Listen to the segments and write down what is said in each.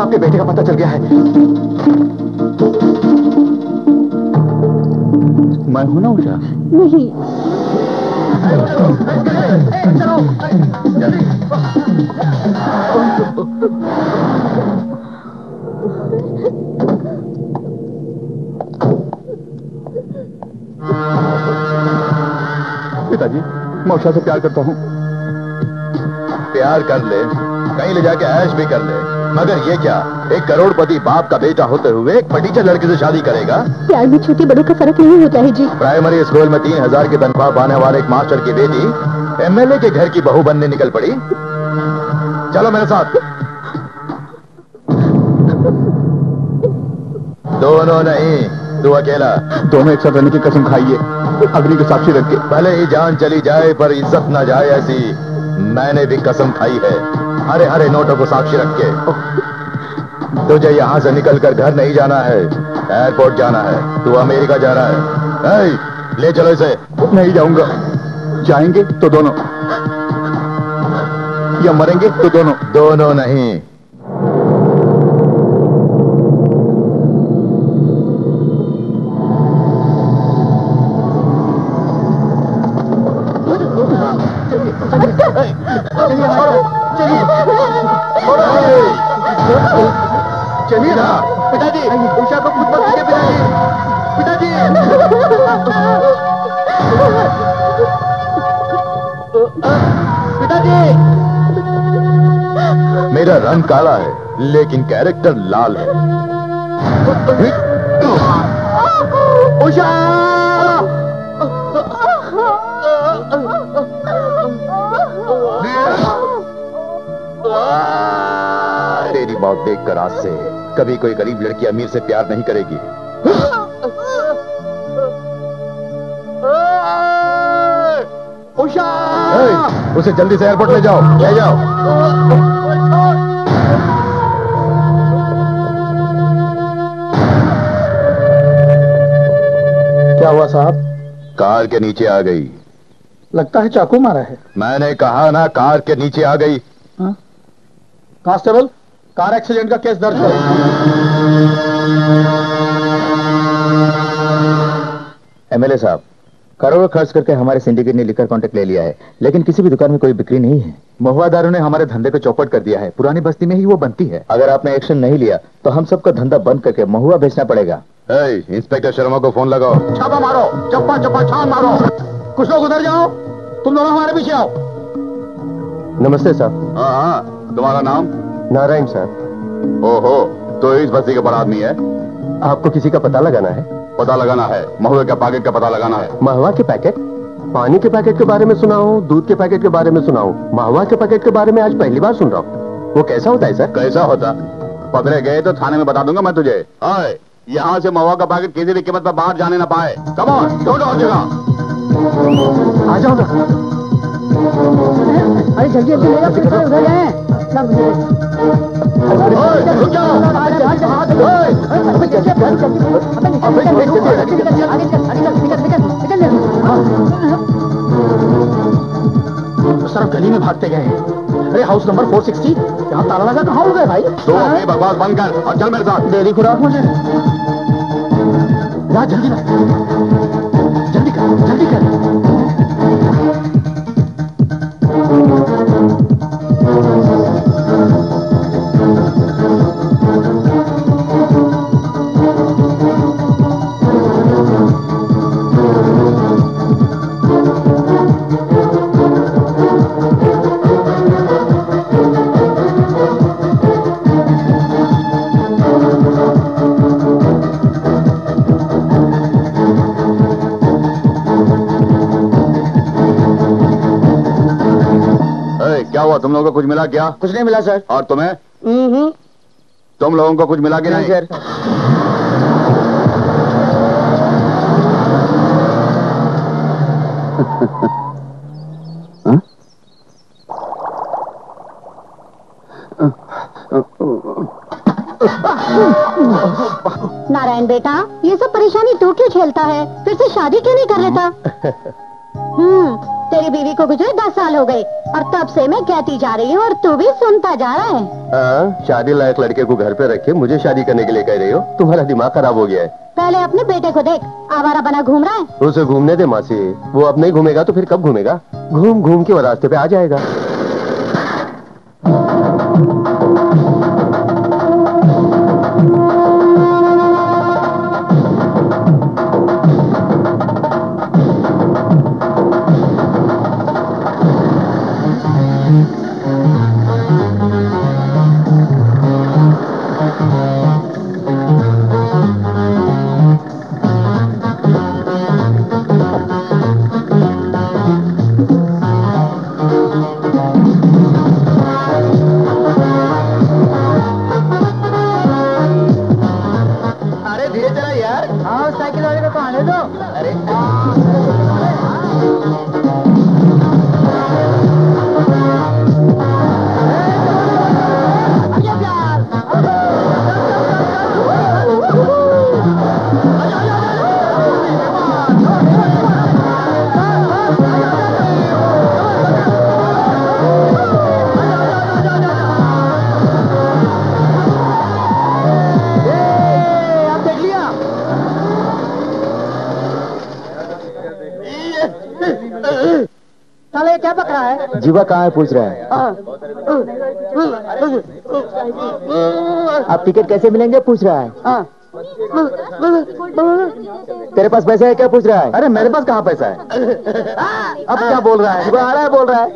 साहब आपके बेटे का पता चल गया है। मैं हूँ ना उषा। नहीं। पिताजी मैं उषा से प्यार करता हूँ। प्यार कर ले। कहीं ले जाके ऐश भी कर ले। मगर ये क्या? एक करोड़पति बाप का बेटा होते हुए एक फटीचर लड़की से शादी करेगा? प्यार में छोटे बड़ों का फ़र्क नहीं होता है जी। प्राइमरी स्कूल में तीन हज़ार की तनख्वाह पाने वाले एक मास्टर की बेटी एमएलए के घर की बहू बनने निकल पड़ी। चलो मेरे साथ। दोनों नहीं तू अकेला। दोनों एक साथ रहने की कसम खाइए अग्नि के साक्षी रख के। भले ही जान चली जाए पर इज़्ज़त न जाए ऐसी मैंने भी कसम खाई है। हरे हरे नोटों को साक्षी रख के। तुझे यहाँ से निकलकर घर नहीं जाना है। एयरपोर्ट जाना है। तू अमेरिका जाना रहा है। ए, ले चलो इसे। नहीं जाऊँगा। जाएँगे तो दोनों। या मरेंगे तो दोनों। दोनों नहीं। रंग काला है लेकिन कैरेक्टर लाल है। उषा तेरी मौत देखकर आज से कभी कोई गरीब लड़की अमीर से प्यार नहीं करेगी। उषा! उसे जल्दी से एयरपोर्ट ले जाओ। ले जाओ। साहब। कार के नीचे आ गई। लगता है चाकू मारा है। मैंने कहा ना कार के नीचे आ गई। कांस्टेबल कार एक्सीडेंट का केस दर्ज करो। एमएलए साहब करोड़ों खर्च करके हमारे सिंडिकेट ने लिकर कॉन्ट्रैक्ट ले लिया है लेकिन किसी भी दुकान में कोई बिक्री नहीं है। महुआ दारू ने हमारे धंधे को चौपट कर दिया है। पुरानी बस्ती में ही वो बनती है। अगर आपने एक्शन नहीं लिया तो हम सबका धंधा बंद करके महुआ बेचना पड़ेगा। इंस्पेक्टर शर्मा को फ़ोन लगाओ। छापा मारो चप्पा चप्पा छान मारो। कुछ लोग उधर जाओ तुम दोनों हमारे पीछे आओ। नमस्ते सर। हाँ हाँ तुम्हारा नाम? नारायण सर। ओहो तो इस बस्ती का बड़ा आदमी है? आपको किसी का पता लगाना है? पता लगाना है महुए का पैकेट का पता लगाना है। महवा के पैकेट पानी के पैकेट के बारे में सुना हूँ दूध के पैकेट के बारे में सुना हूँ महवा के पैकेट के बारे में आज पहली बार सुन रहा हूँ। वो कैसा होता है सर? कैसा होता? पकड़े गए तो थाने में बता दूँगा मैं तुझे। आए। यहाँ से मवा का पैकेट किसी भी कीमत पर बाहर जाने ना पाए कमॉन ढूंढो हर जगह आ जाओ ना अरे जल्दी जल्दी ले जाओ फिर सारे उधर जाए ओए, रुक जाओ उस तरफ़ गली में भागते गए हैं अरे हाउस नंबर 460 यहाँ ताला लगा कहाँ हो गए भाई? तो अपनी बकवास बंद कर और चल मेरे साथ। देरी खुराक मुझे। जा जल्दी मिला क्या? कुछ नहीं मिला सर। और तुम्हें? तुम लोगों को कुछ मिला कि नहीं सर। नारायण बेटा ये सब परेशानी तू क्यों झेलता है? फिर से शादी क्यों नहीं कर लेता? हम्म तेरी बीवी को गुजरे हो गए और तब से मैं कहती जा रही हूँ और तू भी सुनता जा रहा है। हाँ शादी लायक लड़के को घर पे रखे मुझे शादी करने के लिए कह रही हो। तुम्हारा दिमाग खराब हो गया है। पहले अपने बेटे को देख आवारा बना घूम रहा है। उसे घूमने दे मासी। वो अब नहीं घूमेगा तो फिर कब घूमेगा? घूम घूम के वो रास्ते पे आ जाएगा। जीवा कहाँ है पूछ रहा है? आप टिकट कैसे मिलेंगे पूछ रहा है? तेरे पास पैसा है क्या पूछ रहा है? अरे मेरे पास कहाँ पैसा है? अब क्या बोल रहा है? जीवा आ रहा है बोल रहा है।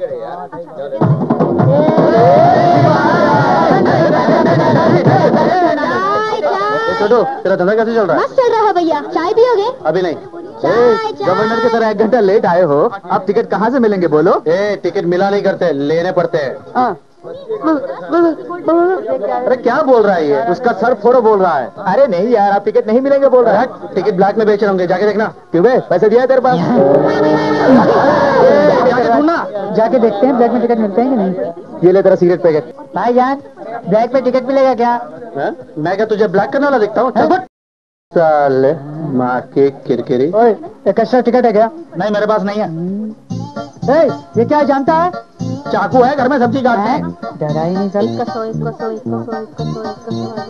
छोटू तेरा धंधा कैसे चल रहा है? मस्त चल रहा है भैया। चाय पियोगे? अभी नहीं। गवर्नर की तरह एक घंटा लेट आए हो। आप टिकट कहाँ से मिलेंगे बोलो? ए टिकट मिला नहीं करते लेने पड़ते। हैं अरे क्या बोल रहा है ये? उसका सर फोड़ो बोल रहा है। अरे नहीं यार आप टिकट नहीं मिलेंगे बोल रहा है। टिकट ब्लैक में बेच रहे होंगे जाके देखना। क्यों बे? पैसे दिया है तेरे पास? जाके ढूंढना। जाके देखते हैं ब्लैक में टिकट मिलते हैं कि नहीं। ये ले तेरा सिगरेट पैकेट भाईजान ब्लैक में टिकट मिलेगा क्या? मैं क्या तुझे ब्लैक करने वाला देखता हूँ। साले माँ की किरकिरी। ओए एक एक्स्ट्रा टिकट है क्या? नहीं मेरे पास नहीं है। ए, ये क्या है जानता है? चाकू है घर में सब्ज़ी काटते हैं। डरा ही नहीं सर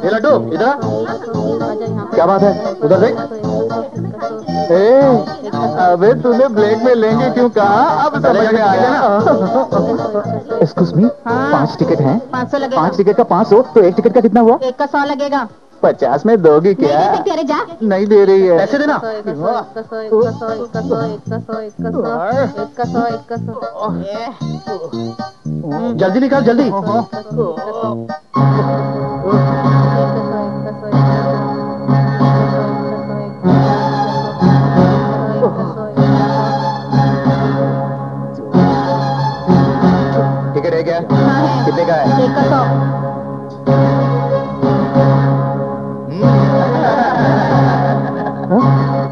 ये लड्डू इधर आ। क्या बात है? उधर देख। ए, अबे तूने ब्लैक में लेंगे क्यों कहा? अब समझ में आया एक्सक्यूज मी पाँच टिकट हैं। पाँच सौ लगेगा। पाँच टिकट का पाँच सौ तो एक टिकट का कितना हुआ? एक का सौ लगेगा। पचास में दोगी नहीं क्या दे सकते अरे जा नहीं दे रही है पैसे देना जल्दी निकाल जल्दी ठीक है क्या हाँ है कितने का है एक का सौ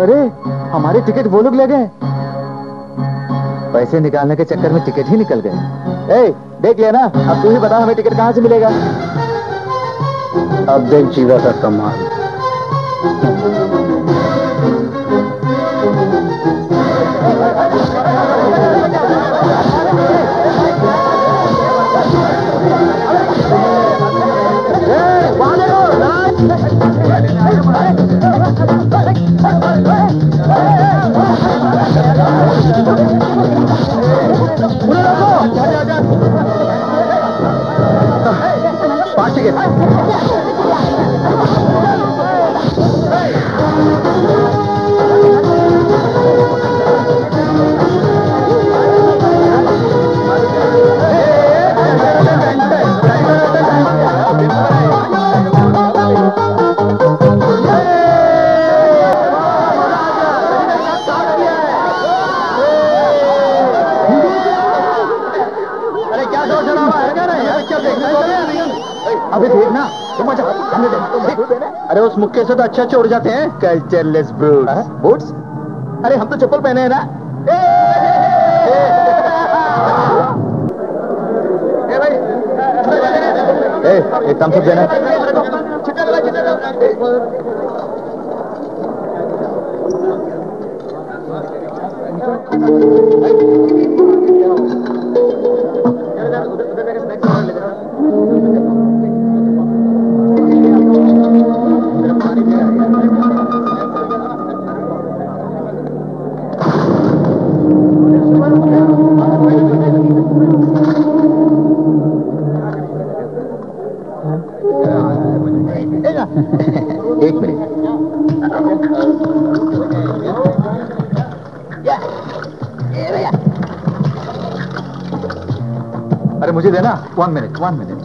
अरे, हमारे टिकट वो लोग ले गए। पैसे निकालने के चक्कर में टिकट ही निकल गए। देख लिया ना अब तू ही बता हमें टिकट कहाँ से मिलेगा। अब देख जीवा का कमाल। पाँच टिकट तुम अच्छा अरे उस मुक्के से तो अच्छे अच्छे उड़ जाते हैं। कल्चरलेस ब्रूट्स बूट्स अरे हम तो चप्पल पहने हैं ना। ए, एक थम्स अप देना। एक मुझे देना वन मिनट वन मिनट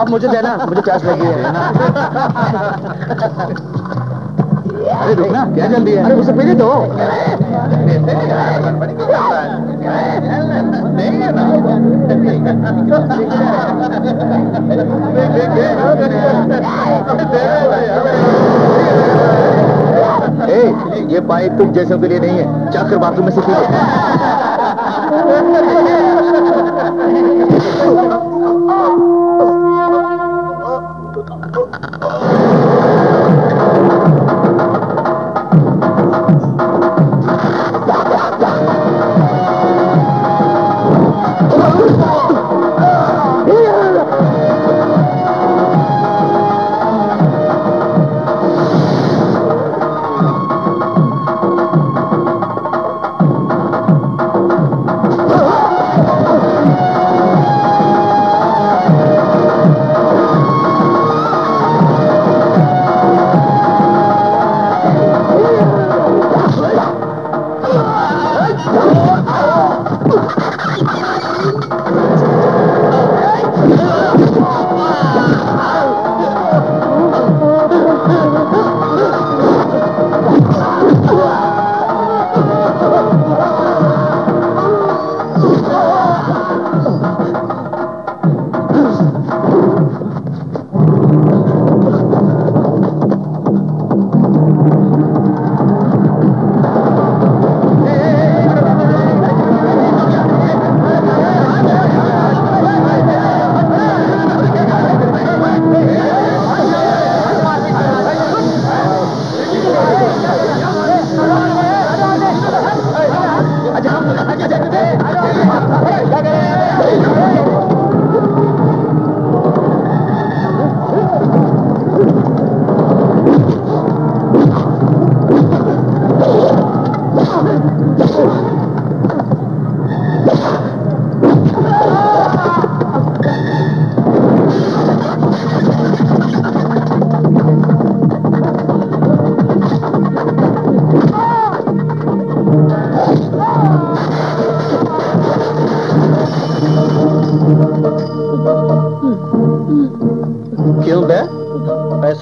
अब मुझे देना मुझे प्यास लगी है अरे रुकना क्या जल्दी है अरे मुझे पीने दो ए, ये पाए तुम जैसे के लिए नहीं है जाकर बाथरूम में से पी लो।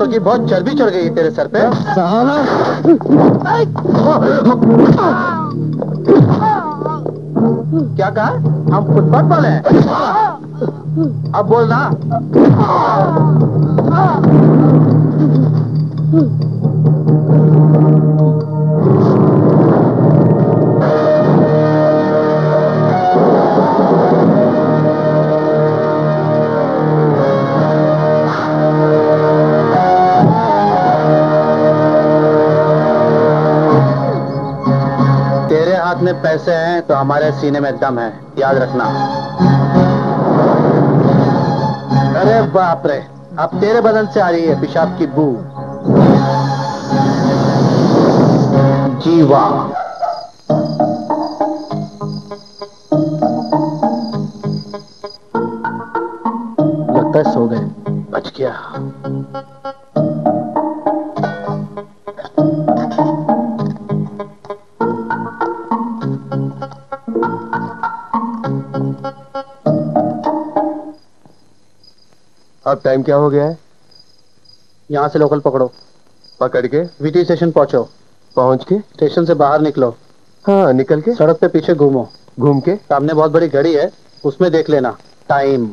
पैसों की बहुत चर्बी चढ़ गई तेरे सर पे। क्या कहा? हम फुटबॉल वाले हैं। अब बोलना। पैसे हैं तो हमारे सीने में दम है, याद रखना। अरे बाप रे, अब तेरे बदन से आ रही है पेशाब की बू। जीवा। लगता है सो गए, बच गया। अब टाइम क्या हो गया है? यहाँ से लोकल पकड़ो। पकड़ के? वीटी स्टेशन पहुंचो। पहुँच के? स्टेशन से बाहर निकलो। हाँ निकल के? सड़क पे पीछे घूमो। घूम के? सामने बहुत बड़ी घड़ी है उसमें देख लेना। टाइम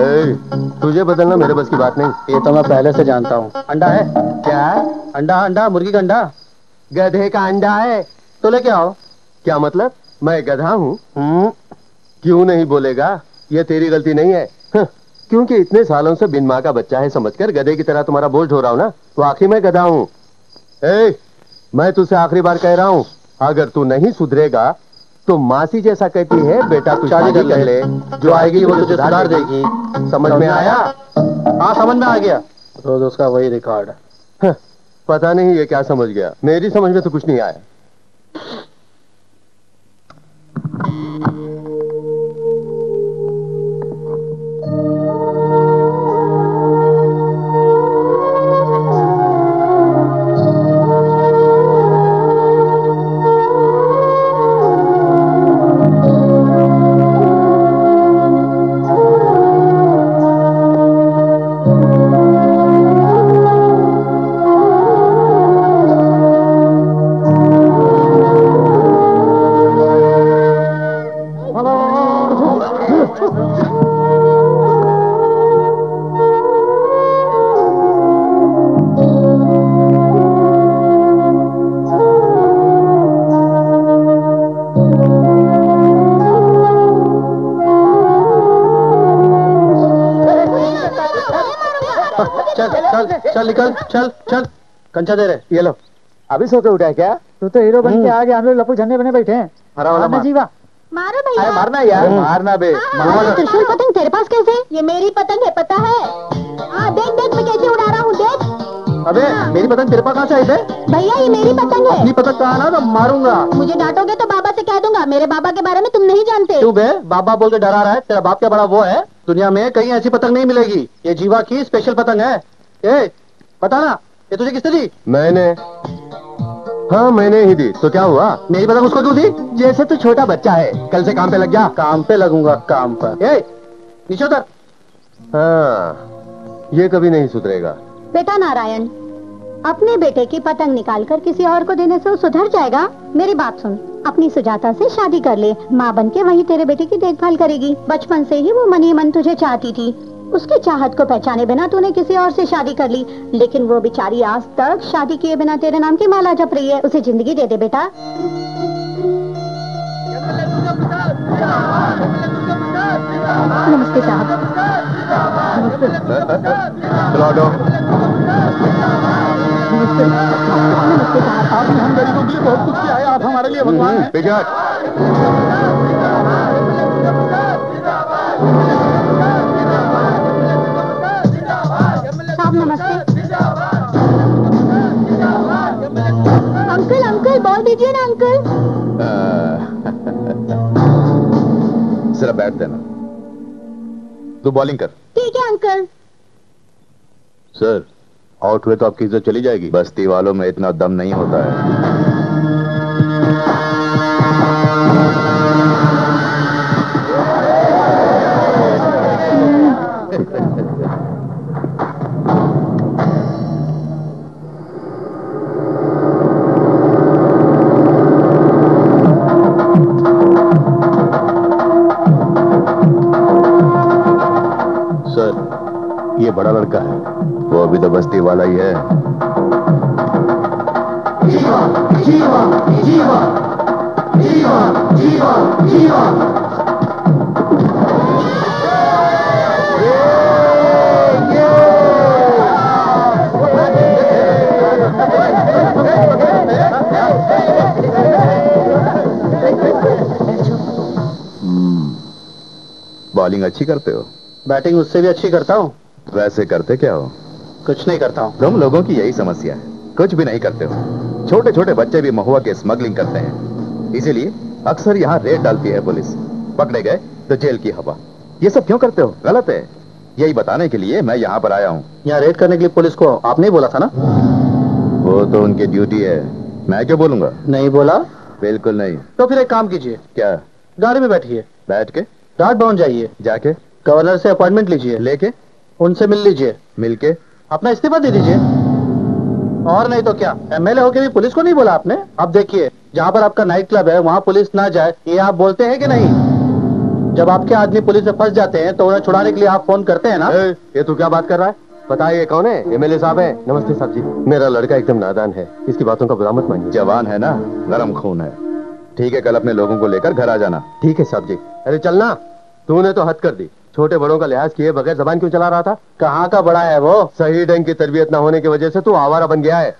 ए, तुझे बदलना मेरे बस की बात नहीं। ये तो मैं पहले से जानता हूँ। अंडा है? क्या? अंडा अंडा मुर्गी का अंडा? गधे का अंडा है। तो लेके आओ। क्या मतलब? मैं गधा हूँ। हम्म, क्यों नहीं बोलेगा? ये तेरी गलती नहीं है। क्योंकि इतने सालों से बिन माँ का बच्चा है समझकर गधे की तरह तुम्हारा बोझ हो रहा हूँ ना? तो आखिर मैं गधा हूँ। मैं तुझसे आखिरी बार कह रहा हूँ अगर तू नहीं सुधरेगा तो मासी जैसा कहती है बेटा तू शादी कर कर ले। जो आएगी वो तुझे सुधार देगी। समझ में आया? हाँ समझ में आ गया। रोज उसका वही रिकॉर्ड। पता नहीं ये क्या समझ गया। मेरी समझ में तो कुछ नहीं आया। Thank you. चल चल निकल चल चल। कंचा दे रहे ये लो। अभी सो के उठा है क्या? तू तो हीरो बन के आ गया हम लोग लपू झंडे बने बैठे हैं। हरा वाला मार। जीवा। मारो अरे भैया मारना यार मारना बे हाँ, ये त्रिशूल पतंग तेरे पास कैसे? ये मेरी पतंग है पता है। हाँ देख देख मैं कैसे उड़ा रहा हूँ देख। अबे मेरी पतंग तेरे पास कहाँ से आई बे? भैया ये मेरी पतंग है। अपनी पतंग कहा ना तो मारूँगा। मुझे डांटोगे तो बाबा से कह दूँगा मेरे बाबा के बारे में तुम नहीं जानते। क्यों बे? बाबा बोल के डरा रहा है तेरा बाप क्या बड़ा वो है? दुनिया में कहीं ऐसी पतंग नहीं मिलेगी। ये जीवा की स्पेशल पतंग है। ए बता ना ये तुझे किसने दी? मैंने। हाँ मैंने ही दी। तो क्या हुआ? मेरी पतंग उसको क्यों दी? जैसे तू छोटा बच्चा है। कल से काम पे लग जा। काम पे लगूँगा काम पर। नीचे उतर। हाँ ये कभी नहीं सुधरेगा। बेटा नारायण अपने बेटे की पतंग निकाल कर किसी और को देने से वो सुधर जाएगा? मेरी बात सुन। अपनी सुजाता से शादी कर ले। माँ बन के वही तेरे बेटे की देखभाल करेगी। बचपन से ही वो मनी मन तुझे चाहती थी। उसकी चाहत को पहचाने बिना तूने किसी और से शादी कर ली। लेकिन वो बेचारी आज तक शादी किए बिना तेरे नाम की माला जप रही है। उसे ज़िंदगी दे दे बेटा। नमस्ते साहब। नमस्ते। साहब। आपने हम गरीबों के लिए बहुत कुछ किया है। आप हमारे लिए भगवान हैं। Uncle Uncle. Uh, ना अंकल। bat बैठ देना। तू बॉलिंग कर। ठीक है अंकल। सर आउट हुए तो आपकी इज़्ज़त चली जाएगी। बस्ती वालों में इतना दम नहीं होता है। बड़ा लड़का है। वो अभी तो बस्ती वाला ही है। बॉलिंग अच्छी करते हो? बैटिंग उससे भी अच्छी करता हूँ। वैसे करते क्या हो? कुछ नहीं करता हूँ। तुम लोगों की यही समस्या है। कुछ भी नहीं करते हो। छोटे छोटे बच्चे भी महुआ के स्मगलिंग करते हैं। इसीलिए अक्सर यहाँ रेड डालती है पुलिस। पकड़े गए तो जेल की हवा। ये सब क्यों करते हो? गलत है। यही बताने के लिए मैं यहाँ पर आया हूँ। यहाँ रेड करने के लिए पुलिस को आपने बोला था ना? वो तो उनकी ड्यूटी है। मैं क्यों बोलूँगा? नहीं बोला? बिल्कुल नहीं। तो फिर एक काम कीजिए। क्या? गाड़ी में बैठिए। बैठ के? रात भवन जाइए। जाके? गवर्नर से अपॉइंटमेंट लीजिए। लेके? उनसे मिल लीजिए मिलके। अपना इस्तीफा दे दीजिए। और नहीं तो क्या? एमएलए होके भी पुलिस को नहीं बोला आपने? अब देखिए जहाँ पर आपका नाइट क्लब है वहाँ पुलिस ना जाए ये आप बोलते हैं कि नहीं? जब आपके आदमी पुलिस में फंस जाते हैं तो उन्हें छुड़ाने के लिए आप फ़ोन करते हैं ना? ए, ये तू क्या बात कर रहा है? बताइए कौन है? एमएलए साहब है। नमस्ते साहब जी। मेरा लड़का एकदम नादान है। इसकी बातों का बुरा मत मानिए जवान है ना? गर्म खून है। ठीक है कल अपने लोगों को लेकर घर आ जाना। ठीक है साहब जी। अरे चलना। तूने तो हद कर दी। छोटे बड़ों का लिहाज किए बगैर जबान क्यों चला रहा था? कहाँ का बड़ा है वो? सही ढंग की तरबियत ना होने की वजह से तू आवारा बन गया है।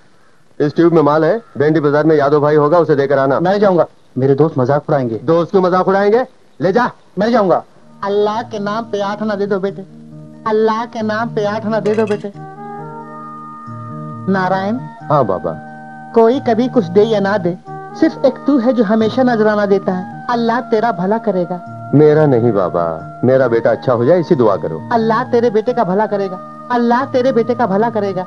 इस ट्यूब में माल है। भेंडी बाज़ार में यादव भाई होगा उसे देकर आना। मैं जाऊँगा। मेरे दोस्त मज़ाक उड़ाएँगे। दोस्त क्यों मज़ाक उड़ाएँगे? ले जा। मैं जाऊँगा। अल्लाह के नाम पे आठ ना दे दो बेटे। अल्लाह के नाम पे आठ ना दे दो बेटे। नारायण। हाँ बाबा। कोई कभी कुछ दे या ना दे। सिर्फ़ एक तू है जो हमेशा नजराना देता है। अल्लाह तेरा भला करेगा। मेरा नहीं बाबा। मेरा बेटा अच्छा हो जाए, इसी दुआ करो। अल्लाह तेरे बेटे का भला करेगा। अल्लाह तेरे बेटे का भला करेगा।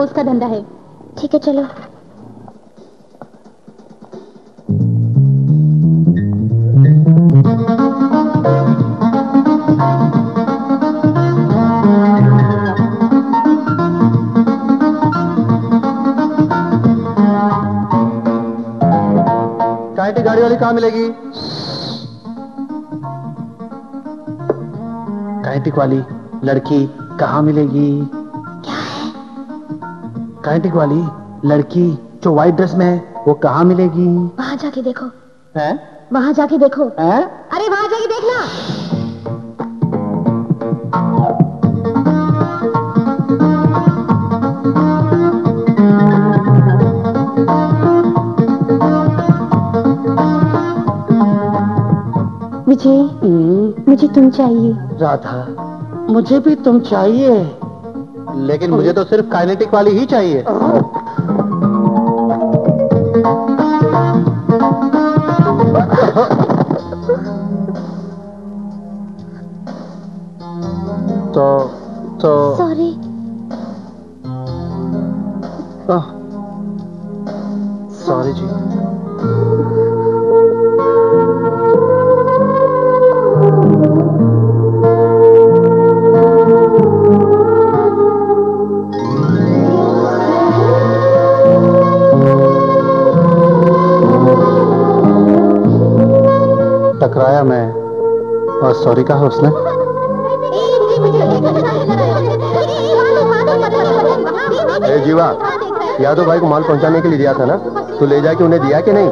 रोज का धंधा है। ठीक है, चलो। कांटे गाड़ी वाली कहाँ मिलेगी? कांटिक वाली लड़की कहाँ मिलेगी? कांटिक वाली लड़की जो व्हाइट ड्रेस में है वो कहाँ मिलेगी? वहाँ जाके देखो। हैं? वहाँ जाके देखो। हैं? अरे वहाँ जाके देखना। मुझे मुझे तुम चाहिए। राधा मुझे भी तुम चाहिए। लेकिन मुझे तो सिर्फ़ काइनेटिक वाली ही चाहिए। सॉरी कहा उसने। ए जीवा यादव भाई को माल पहुँचाने के लिए दिया था ना? तो ले जाके उन्हें दिया कि नहीं?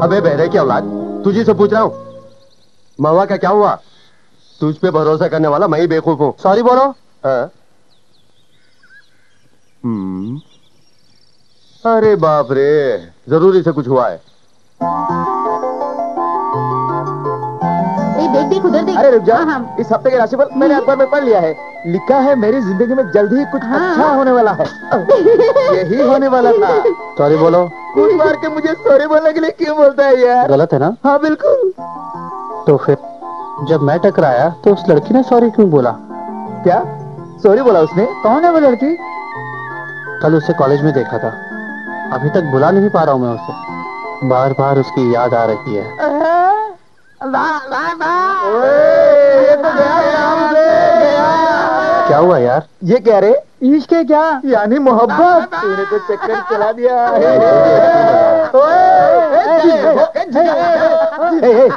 अबे बहरे की औलाद तुझी से पूछ रहा हूँ। मवा का क्या हुआ? तुझ पे भरोसा करने वाला मैं ही बेवकूफ़ हूँ। सॉरी बोलो। हाँ? हम्म। अरे बाप रे ज़रूरी से कुछ हुआ है। रुक जा हाँ, हाँ। इस हफ़्ते के राशिफल मैंने अखबार में पढ़ लिया है। लिखा है मेरी ज़िंदगी में जल्द ही कुछ हाँ। अच्छा होने वाला है। यही होने वाला था। सॉरी बोलो। कूद मार के मुझे सॉरी बोलने के लिए क्यों बोलता है यार? गलत है ना? हाँ बिल्कुल। तो फिर जब मैं टकराया तो उस लड़की ने सॉरी क्यों बोला? क्या? सॉरी बोला उसने? कौन है वो लड़की? कल उसे कॉलेज में देखा था। अभी तक बुला नहीं पा रहा हूँ मैं उसे। बार बार उसकी याद आ रही है। क्या हुआ यार ये कह रहे ईश के क्या यानी मोहब्बत तूने तो चक्कर चला दिया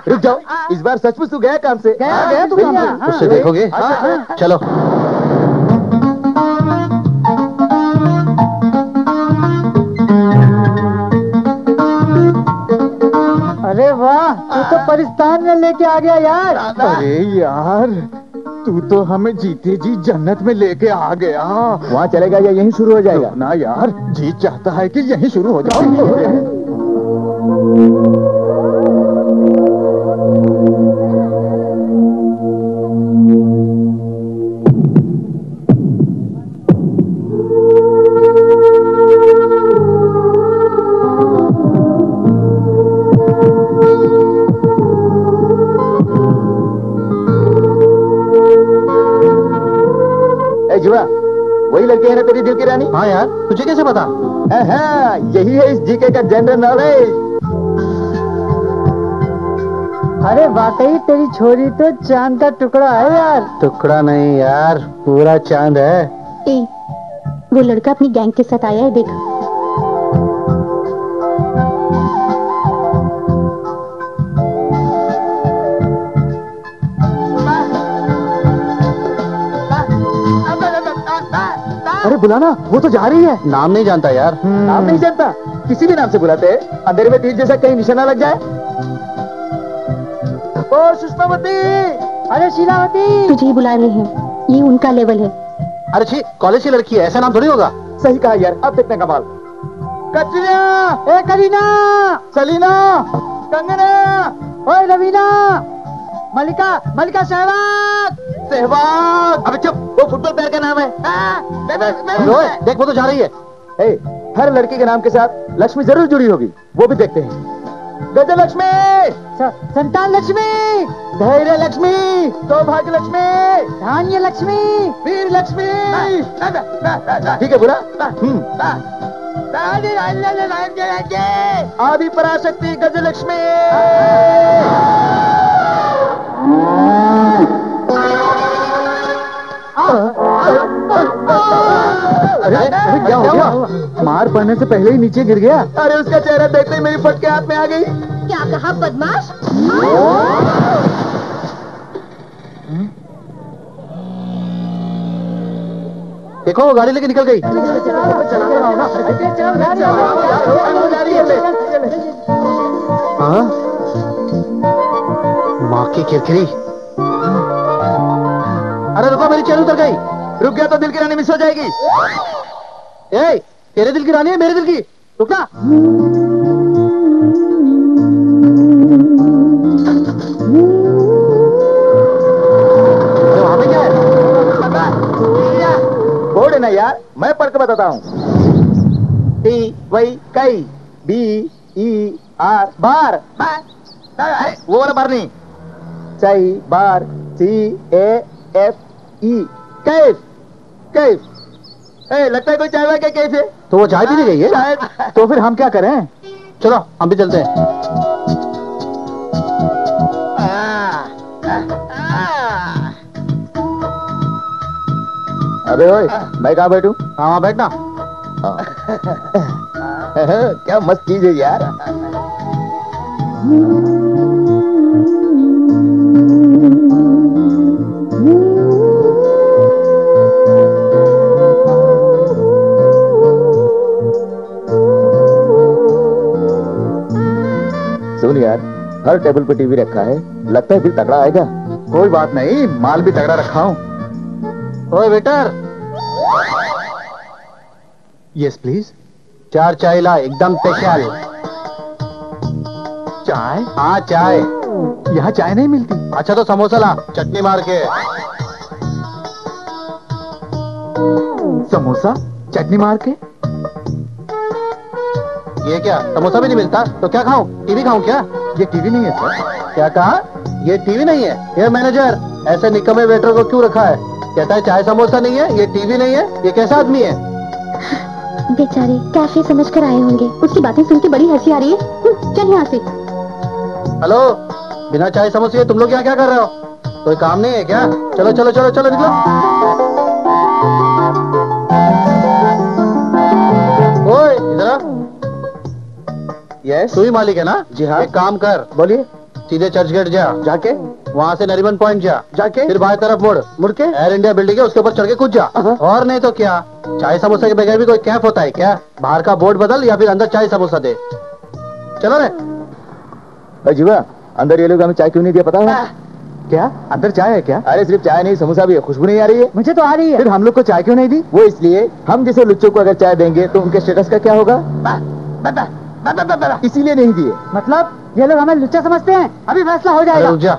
रुक जाओ इस बार सचमुच तू गया काम से गया गया तू काम से उससे देखोगे चलो वाह तू तो परिस्थान में लेके आ गया यार। अरे यार तू तो हमें जीते जी जन्नत में लेके आ गया। वहाँ चलेगा या यहीं शुरू हो जाएगा? ना यार जी चाहता है कि यहीं शुरू हो जाए। तेरी दिल की रानी? हाँ यार। तुझे कैसे पता? हाँ, यही है इस जीके का जनरल नॉलेज। अरे वाकई तेरी छोरी तो चाँद का टुकड़ा है यार। टुकड़ा नहीं यार पूरा चाँद है। ए, वो लड़का अपनी गैंग के साथ आया है देख। अरे बुलाना वो तो जा रही है। नाम नहीं जानता यार। नाम नहीं जानता। किसी भी नाम से बुलाते हैं। अंधेरे में तीर जैसा कहीं निशाना लग जाए। ओ सुषमावती! अरे शीलावती! तुझे ही बुला रहे हैं। ये उनका लेवल है। अरे छी कॉलेज की लड़की है ऐसा नाम थोड़ी होगा। सही कहा यार अब देखने कमाल कटरिया ए करीना! सलीना! कंगना! ओए रवीना! मलिका मलिका सहवाग सहवाग। अबे चुप वो फुटबॉल प्लेयर का नाम है। ओए, देख वो तो जा रही है। ए, हर लड़की के नाम के साथ लक्ष्मी ज़रूर जुड़ी होगी वो भी देखते हैं। गज़ल लक्ष्मी! संतान लक्ष्मी! धैर्य लक्ष्मी! सौभाग्य लक्ष्मी! धान्य लक्ष्मी! वीर लक्ष्मी! ठीक है बुरा हम्म। आदि पराशक्ति गजलक्ष्मी! अरे अरे क्या हो गया मार पड़ने से पहले ही नीचे गिर गया अरे उसका चेहरा देखते ही मेरी फटके हाथ में आ गई क्या कहा बदमाश देखो वो गाड़ी लेके निकल गई हाँ माँ की किरकिरी अरे रुको, मेरी चैन उतर गई। रुक गया तो दिल की रानी मिस हो जाएगी। ए, तेरे दिल की रानी है, मेरे दिल की। रुकना। ना यार? मैं पढ़ के बताता हूँ। टी वही कई बी, ई, आर, बार। वो वाला बार नहीं। सही bar, C F E cafe cafe. ए लगता है कोई चाय वाय का कैफ है? तो वो चाय भी नहीं गई है? तो फिर हम क्या करें? चलो हम भी चलते हैं। अरे ओए मैं कहाँ बैठूं? हाँ वहाँ बैठना। क्या मस्त चीज़ है यार। हर टेबल पे टीवी रखा है। लगता है बिल तगड़ा आएगा। कोई बात नहीं, माल भी तगड़ा रखा हूँ। वेटर। यस प्लीज़ चार चाय ला, एकदम स्पेशल चाय? हाँ चाय। यहाँ चाय नहीं मिलती। अच्छा तो समोसा ला, चटनी मार के। समोसा? चटनी मार के? ये क्या, समोसा भी नहीं मिलता? तो क्या खाऊं? टीवी खाऊं क्या? ये टीवी नहीं है सर। क्या कहा? ये टीवी नहीं है। ये मैनेजर ऐसे निकम्मे वेटर को क्यों रखा है? कहता है चाय समोसा नहीं है ये टीवी नहीं है ये कैसा आदमी है? बेचारे कैफ़े समझ कर आए होंगे। उसकी बातें सुन के बड़ी हँसी आ रही है। हम्म, चल यहाँ से। हेलो? बिना चाय समोसे तुम लोग यहाँ क्या कर रहे हो? कोई काम नहीं है क्या? चलो चलो चलो चलो निकलो। यस तू ही मालिक है ना? जी हाँ। एक काम कर। बोलिए। सीधे चर्च गेट जा। जाके। वहाँ से नरीमन पॉइंट जा। जाके। फिर बाएँ तरफ़ मुड़। मुड़ के। एयर इंडिया बिल्डिंग है उसके ऊपर चढ़ के कूद जा। और नहीं तो क्या? चाय समोसा के बगैर भी कोई कैफ होता है क्या? बाहर का बोर्ड बदल या फिर अंदर चाय समोसा दे। चलो रे। जीवा अंदर ये लोग हमें चाय क्यों नहीं दिया पता है? क्या? अंदर चाय है क्या? अरे सिर्फ़ चाय नहीं समोसा भी है। खुशबू नहीं आ रही है। मुझे तो आ रही है। फिर हम लोग को चाय क्यों नहीं दी? वो इसलिए हम जैसे लुच्चों को अगर चाय देंगे तो उनके स्टेटस का क्या होगा? इसीलिए नहीं दिए। मतलब ये लोग हमें लुच्चा समझते हैं। अभी फैसला हो रुक जा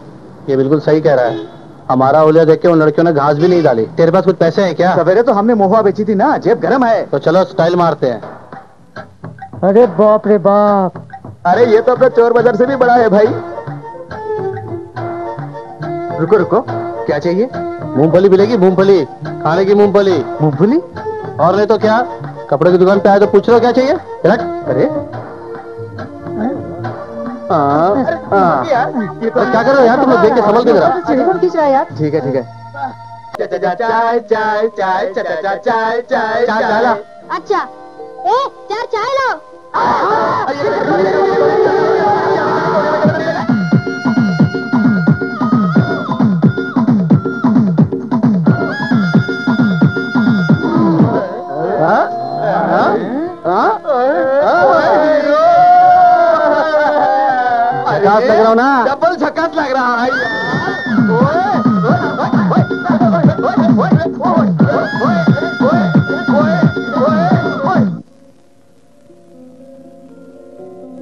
ये बिल्कुल सही कह रहा है। हमारा ओलिया देख के उन लड़कियों ने घास भी नहीं डाली। तेरे पास कुछ पैसे हैं क्या? सवेरे तो हमने मोहुआ बेची थी ना। जेब गरम है। तो चलो स्टाइल मारते हैं। अरे बाप रे बाप। अरे ये तो अपना चोर बाज़ार से भी बड़ा है भाई। रुको रुको। क्या चाहिए? मूंगफली मिलेगी मूंगफली। खाने की मूंगफली। मूंगफली? और नहीं तो क्या? कपड़े की दुकान पे आए तो पूछ लो क्या चाहिए? अरे हाँ, हाँ। क्या कर रहे हो यार तुम लोग देख के संभल के जरा ठीक है ठीक है यार ठीक है ठीक है चाय चाय चाय चाय लाओ झकास लग रहा हूँ ना? डबल झकास लग रहा है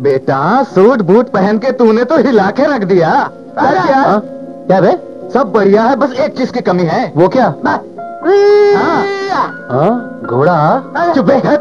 बेटा सूट बूट पहन के तूने तो हिला के रख दिया। अरे हाँ? यार। क्या बे सब बढ़िया है बस एक चीज़ की कमी है। वो क्या? हाँ। हाँ? घोड़ा। चुप है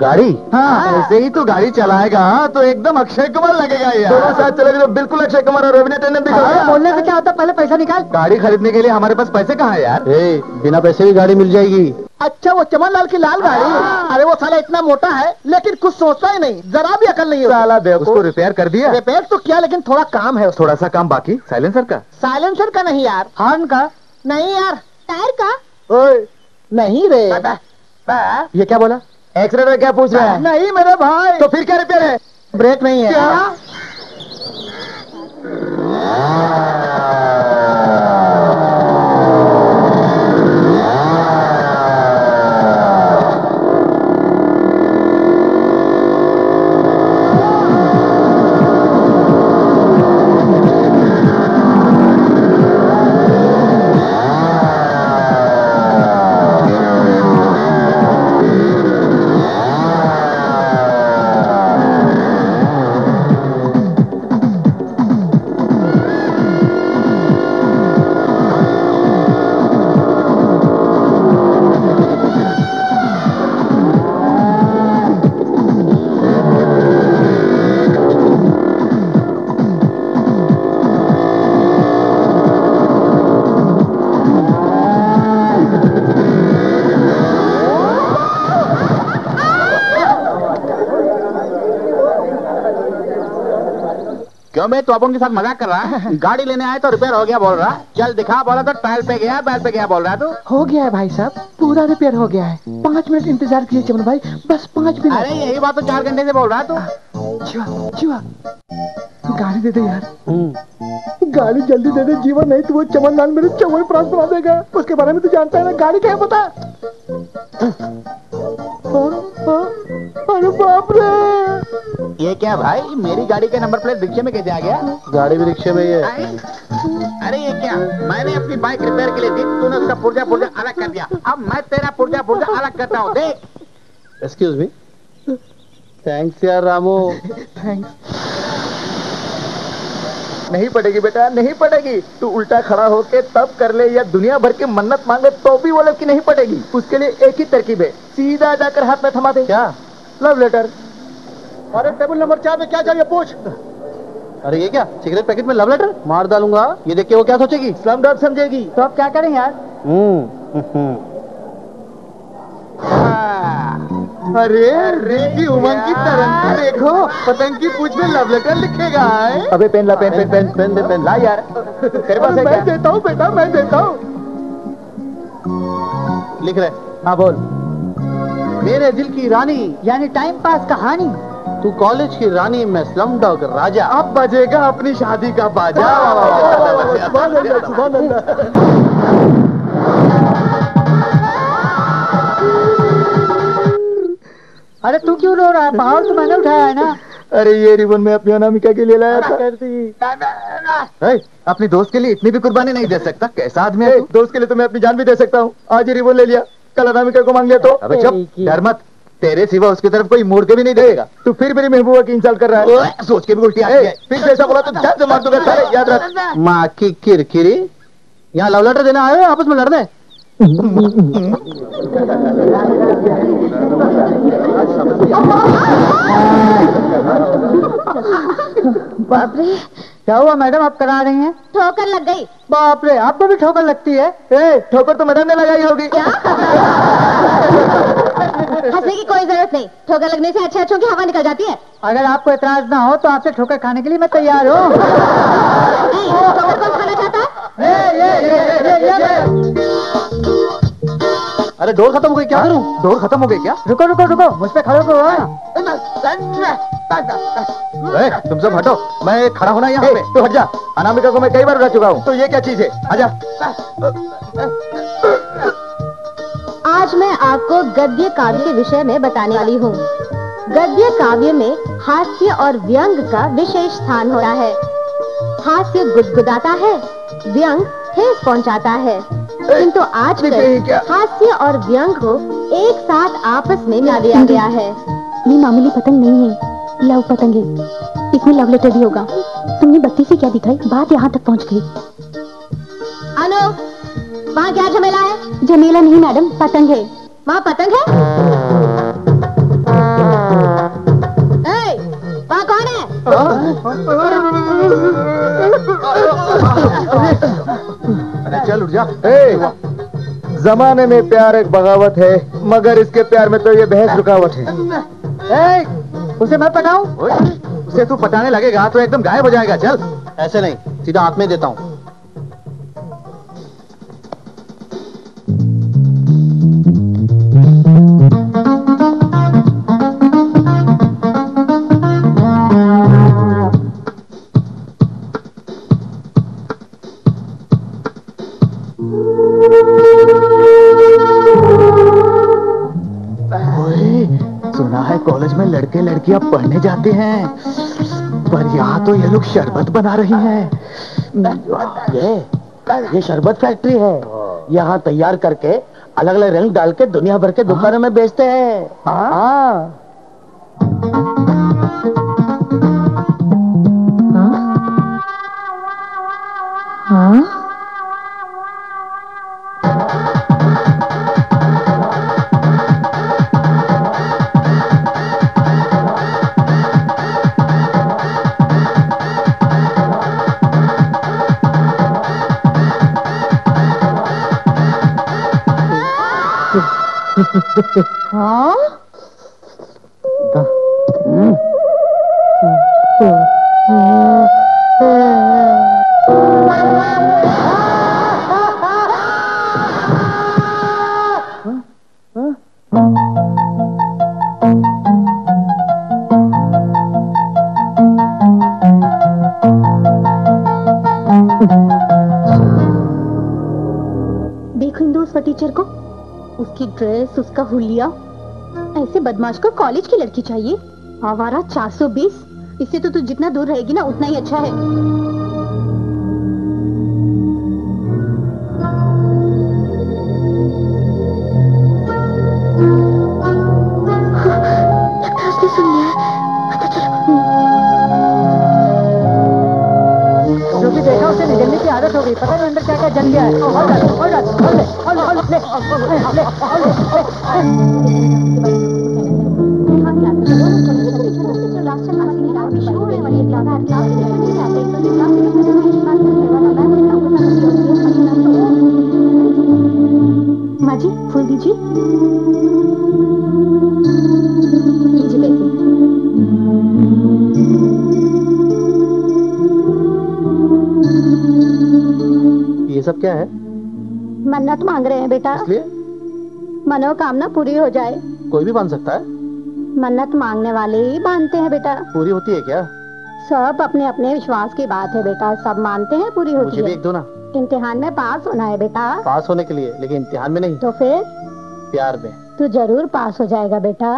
गाड़ी? हाँ। ऐसे ही तो गाड़ी चलाएगा तो एकदम अक्षय कुमार लगेगा यार। दोनों साथ चलेगा तो बिल्कुल अक्षय कुमार और रवीना टंडन दिखेगा बोलने से क्या होता पहले पैसा निकाल। गाड़ी खरीदने के लिए हमारे पास पैसे कहाँ है यार? ए, बिना पैसे की गाड़ी मिल जाएगी। अच्छा वो चमन लाल की लाल गाड़ी? अरे वो साला इतना मोटा है लेकिन कुछ सोचता ही नहीं। जरा भी अकल नहीं है साला उसको रिपेयर कर दिया? रिपेयर तो किया लेकिन थोड़ा काम है थोड़ा सा काम बाकी? साइलेंसर का? साइलेंसर का नहीं यार। हॉर्न का? नहीं यार टायर का। नहीं रे। ये क्या बोला? एक्सीडेंट में क्या पूछ रहे हैं? नहीं मेरे भाई। तो फिर क्या रिपेयर है? ब्रेक नहीं है। क्यों? मैं तो अपन के साथ मज़ाक कर रहा है? गाड़ी लेने आए तो रिपेयर हो गया बोल रहा। चल दिखा बोला तो टायर पे गया बैल पे गया बोल रहा तू। हो गया है भाई साहब पूरा रिपेयर हो गया है। पाँच मिनट इंतज़ार कीजिए चमन भाई बस पाँच मिनट। अरे यही बात तो चार घंटे से बोल रहा तू। जीवा जीवा गाड़ी दे दे यार। गाड़ी जल्दी दे दे जीवन नहीं तो वो चमन लाल मेरे चमन प्राण बना देगा। उसके बारे में तो जानता है ना गाड़ी क्या है पता? ये क्या भाई? मेरी गाड़ी का नंबर प्लेट रिक्शे में कैसे आ गया? गाड़ी भी रिक्शे में ही है। अरे ये क्या? मैंने अपनी बाइक रिपेयर के लिए दी तूने उसका पुर्जा पुर्जा अलग कर दिया। अब मैं तेरा पुर्जा पुर्जा अलग करता हूँ देख। एक्सक्यूज मी थैंक्स यार रामू। थैंक्स नहीं पड़ेगी बेटा नहीं पड़ेगी। तू उल्टा खड़ा होके तब कर ले या दुनिया भर के मन्नत मांगे तो भी वो लोग की नहीं पड़ेगी। उसके लिए एक ही तरकीब है सीधा जाकर हाथ में थमा दे। क्या? लव लेटर अरे टेबल नंबर चार में क्या चाहिए? पूछ। अरे ये क्या? सिगरेट पैकेट में लव लेटर मार डालूँगा। ये देख के वो क्या सोचेगी? Slum dog समझेगी। तो आप क्या करें यार? हम्म हम्म। हाँ, अरे रे की उमंग की तरंग देखो। पतंग की पूछ में लव लेटर लिखेगा है अबे पेन ला pen pen pen pen pen, pen ला यार। तेरे पास है मैं देता हूँ बेटा मैं देता हूँ। लिख रहे। हाँ बोल। मेरे दिल की रानी। यानी टाइम पास कहानी। तू कॉलेज की रानी मैं स्लम डॉग राजा अब बजेगा अपनी शादी का बाजा अरे तू क्यों रो रहा है बाहर तो मैंने उठाया है ना अरे ये रिबन मैं अपनी अनामिका के लिए लाया था है, अपनी दोस्त के लिए इतनी भी कुर्बानी नहीं दे सकता कैसा आदमी है तू? दोस्त के लिए तो मैं अपनी जान भी दे सकता हूँ आज ये रिबन ले लिया कल अनामिका को मांग लिया तो अबे चुप डर मत तेरे सिवा उसकी तरफ़ कोई मुड़ के भी नहीं देगा तू फिर मेरी महबूबा की इंसल्ट कर रहा है। सोच के भी उल्टी है। फिर जैसा बोला तो जान से मार दूँगा सारे याद रख। माँ की किरकिरी। यहाँ लव लेटर देने आए हो आपस में लड़ने? बाप रे क्या हुआ मैडम आप करा रही हैं ठोकर लग गई बाप रे आपको भी ठोकर लगती है ए, ठोकर तो मैडम ने लगाई होगी हंसने की कोई ज़रूरत नहीं ठोकर लगने से अच्छे अच्छों की हवा निकल जाती है अगर आपको एतराज़ ना हो तो आपसे ठोकर खाने के लिए मैं तैयार हूँ ठोकर कौन खाना चाहता है अरे डोर खत्म हो गई क्या करूँ? दौड़ खत्म हो गई क्या? रुको रुको रुको। मुझ पे खड़े हो। तुम सब हटो। मैं खड़ा होना यहाँ पे। तू हट जा। अनामिका को मैं कई बार उठा चुका हूँ। तो ये क्या चीज़ है? आजा। आज मैं आपको गद्य काव्य के विषय में बताने वाली हूँ। गद्य काव्य में हास्य और व्यंग का विशेष स्थान होता है। हास्य गुदगुदाता है व्यंग ठेस पहुँचाता है। किंतु आजकल हास्य और व्यंग को एक साथ आपस में मिला दिया गया है। ये मामूली पतंग नहीं है लव पतंग है। इसमें लव लेटर भी होगा। तुमने बत्ती से क्या दिखाई? बात यहाँ तक पहुँच गई। अनु वहाँ क्या झमेला है? झमेला नहीं मैडम पतंग है। वहाँ पतंग है? ए, वहाँ कौन है। चल उठ जा। ए, जमाने में प्यार एक बगावत है मगर इसके प्यार में तो ये बहस रुकावट है। ए, उसे मैं पटाऊं उसे तू पटाने लगेगा तो एकदम गायब हो जाएगा चल। ऐसे नहीं सीधा हाथ में देता हूँ। लड़कियाँ पढ़ने जाते हैं। पर यहाँ तो ये लोग शरबत बना रही हैं। ये ये शरबत फैक्ट्री है। यहाँ तैयार करके अलग अलग रंग डाल के दुनिया भर के दुकानों में बेचते हैं। हाँ। देखो इन दो उस को। उसकी ड्रेस उसका हुलिया। ऐसे बदमाश को कॉलेज की लड़की चाहिए आवारा 420 इससे तो तू जितना दूर रहेगी ना उतना ही अच्छा है लगता है उसने सुन लिया है। अच्छा, चलो। जो भी देखा उसे निगलने की आदत हो गई पता नहीं अंदर क्या क्या जल गया है और डाल, और डाल, और ले, और ले, और ले, और ले, और ये सब क्या है? मन्नत मांग रहे हैं बेटा। इसलिए? मनोकामना पूरी हो जाए। कोई भी बन सकता है? मन्नत मांगने वाले ही बांधते हैं बेटा। पूरी होती है क्या? सब अपने अपने विश्वास की बात है बेटा। सब मानते हैं पूरी होती मुझे है। भी एक दो ना। इम्तिहान में पास होना है बेटा। पास होने के लिए लेकिन इम्तिहान में नहीं। तो फिर? प्यार में। तू ज़रूर पास हो जाएगा बेटा।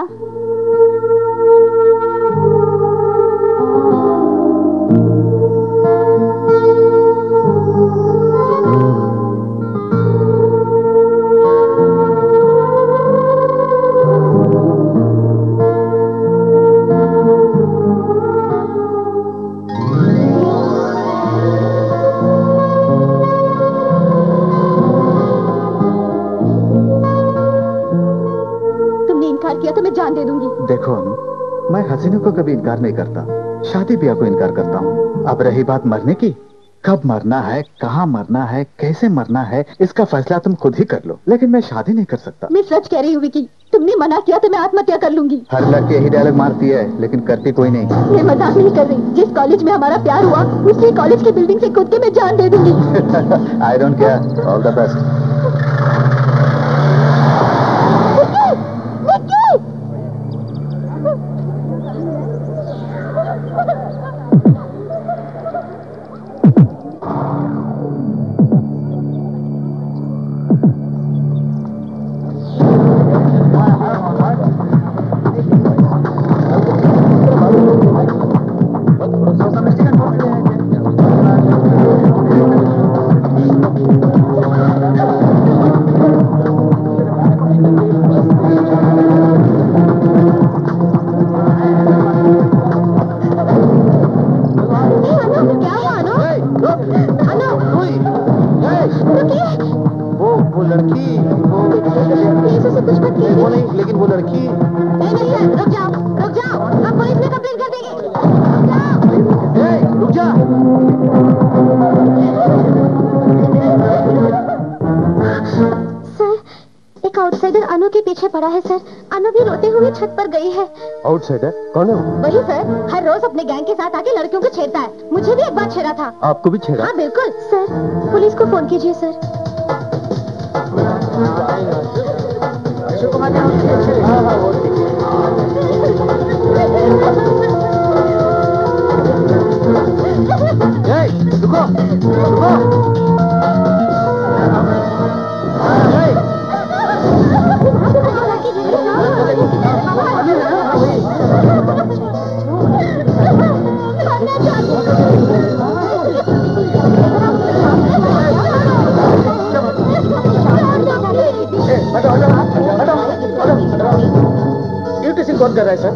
हसीनों को कभी इनकार नहीं करता। शादी ब्याह को इनकार करता हूँ। अब रही बात मरने की। कब मरना है कहाँ मरना है कैसे मरना है इसका फैसला तुम खुद ही कर लो। लेकिन मैं शादी नहीं कर सकता। मैं सच कह रही हूँ विकी तुमने मना किया तो मैं आत्महत्या कर लूँगी। हर लड़की यही डायलॉग मारती है लेकिन करती कोई नहीं। मैं मज़ाक नहीं कर रही। जिस कॉलेज में हमारा प्यार हुआ उसी कॉलेज की बिल्डिंग से खुद के मैं जान दे दूँगी। I don't care all the best छत पर गई है। आउटसाइडर कौन है वो? वही सर हर रोज अपने गैंग के साथ आके लड़कियों को छेड़ता है। मुझे भी एक बार छेड़ा था। आपको भी छेड़ा? हाँ बिल्कुल। सर पुलिस को फ़ोन कीजिए सर। रुको रुको। कौन कर रहा है सर?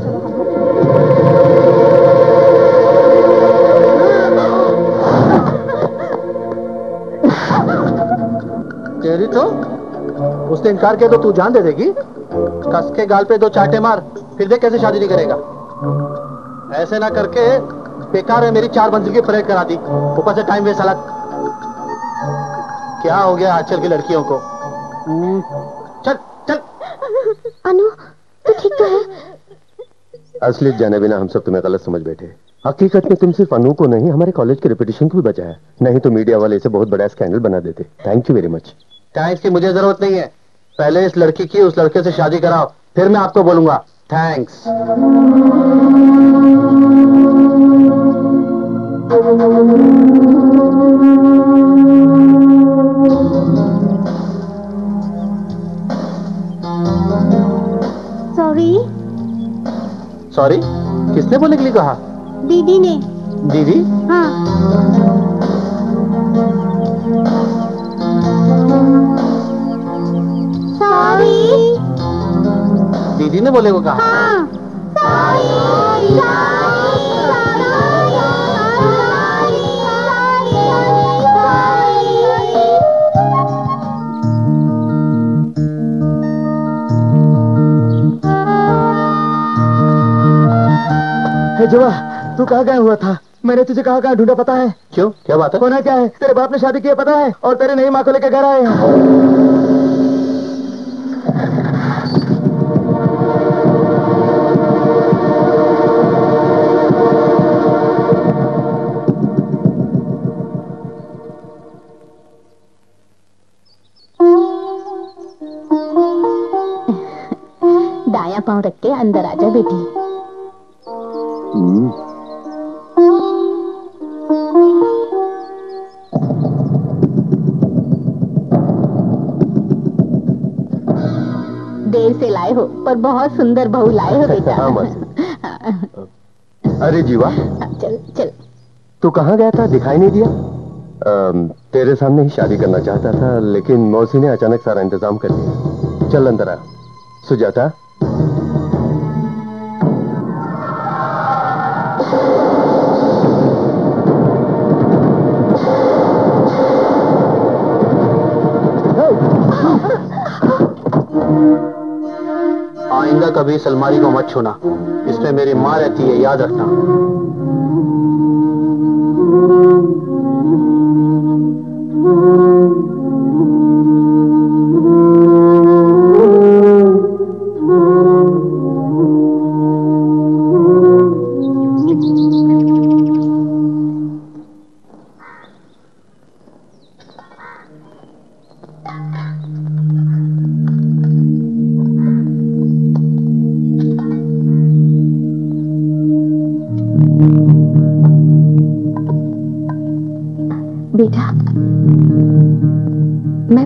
तेरी तो? उसने इनकार किया तो तू जान दे देगी। कस के गाल पे दो चाटे मार फिर देख कैसे शादी नहीं करेगा। ऐसे ना करके बेकार है मेरी चार मंजिल की परेड करा दी। ऊपर से टाइम वेस्ट अलग। क्या हो गया आजकल की लड़कियों को हम्म, चल चल अनु तू ठीक तो है असलियत जाने बिना हम सब तुम्हें गलत समझ बैठे हकीकत में तुम सिर्फ़ अनु को नहीं, हमारे कॉलेज के रेपुटेशन को भी बचाया नहीं तो मीडिया वाले इसे बहुत बड़ा स्कैंडल बना देते। Thank you very much thanks की मुझे ज़रूरत नहीं है? पहले इस लड़की की, उस लड़के से शादी कराओ, फिर मैं आपको बोलूँगा। थैंक्स सॉरी किसने बोलने के लिए कहा? दीदी ने। दीदी? हाँ। सॉरी दीदी ने बोले को कहा। हाँ। जुआ तू कहा गया हुआ था? मैंने तुझे कहा गया ढूंढा पता है? क्यों? क्या बात है? होना क्या है? तेरे बाप ने शादी किया पता है? और तेरे नई माँ को लेकर घर आए हैं। पाँव रख के अंदर आ जा बेटी। बहुत सुंदर बहू लाए हो बेटा। हाँ, मासी अरे जीवा। चल चल। तू कहाँ गया था? दिखाई नहीं दिया? आ, तेरे सामने ही शादी करना चाहता था लेकिन मौसी ने अचानक सारा इंतज़ाम कर दिया। चल अंदर आ। सुजाता कभी इस अलमारी को मत छूना। इसमें मेरी माँ रहती है याद रखना।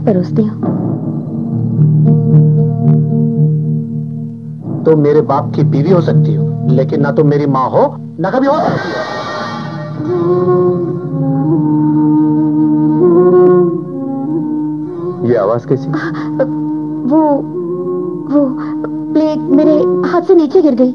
परोसती हूँ तो मेरे बाप की बीवी हो सकती हो लेकिन ना तुम मेरी माँ हो ना कभी हो सकती हो। ये आवाज़ कैसी? वो वो प्लेट मेरे हाथ से नीचे गिर गई।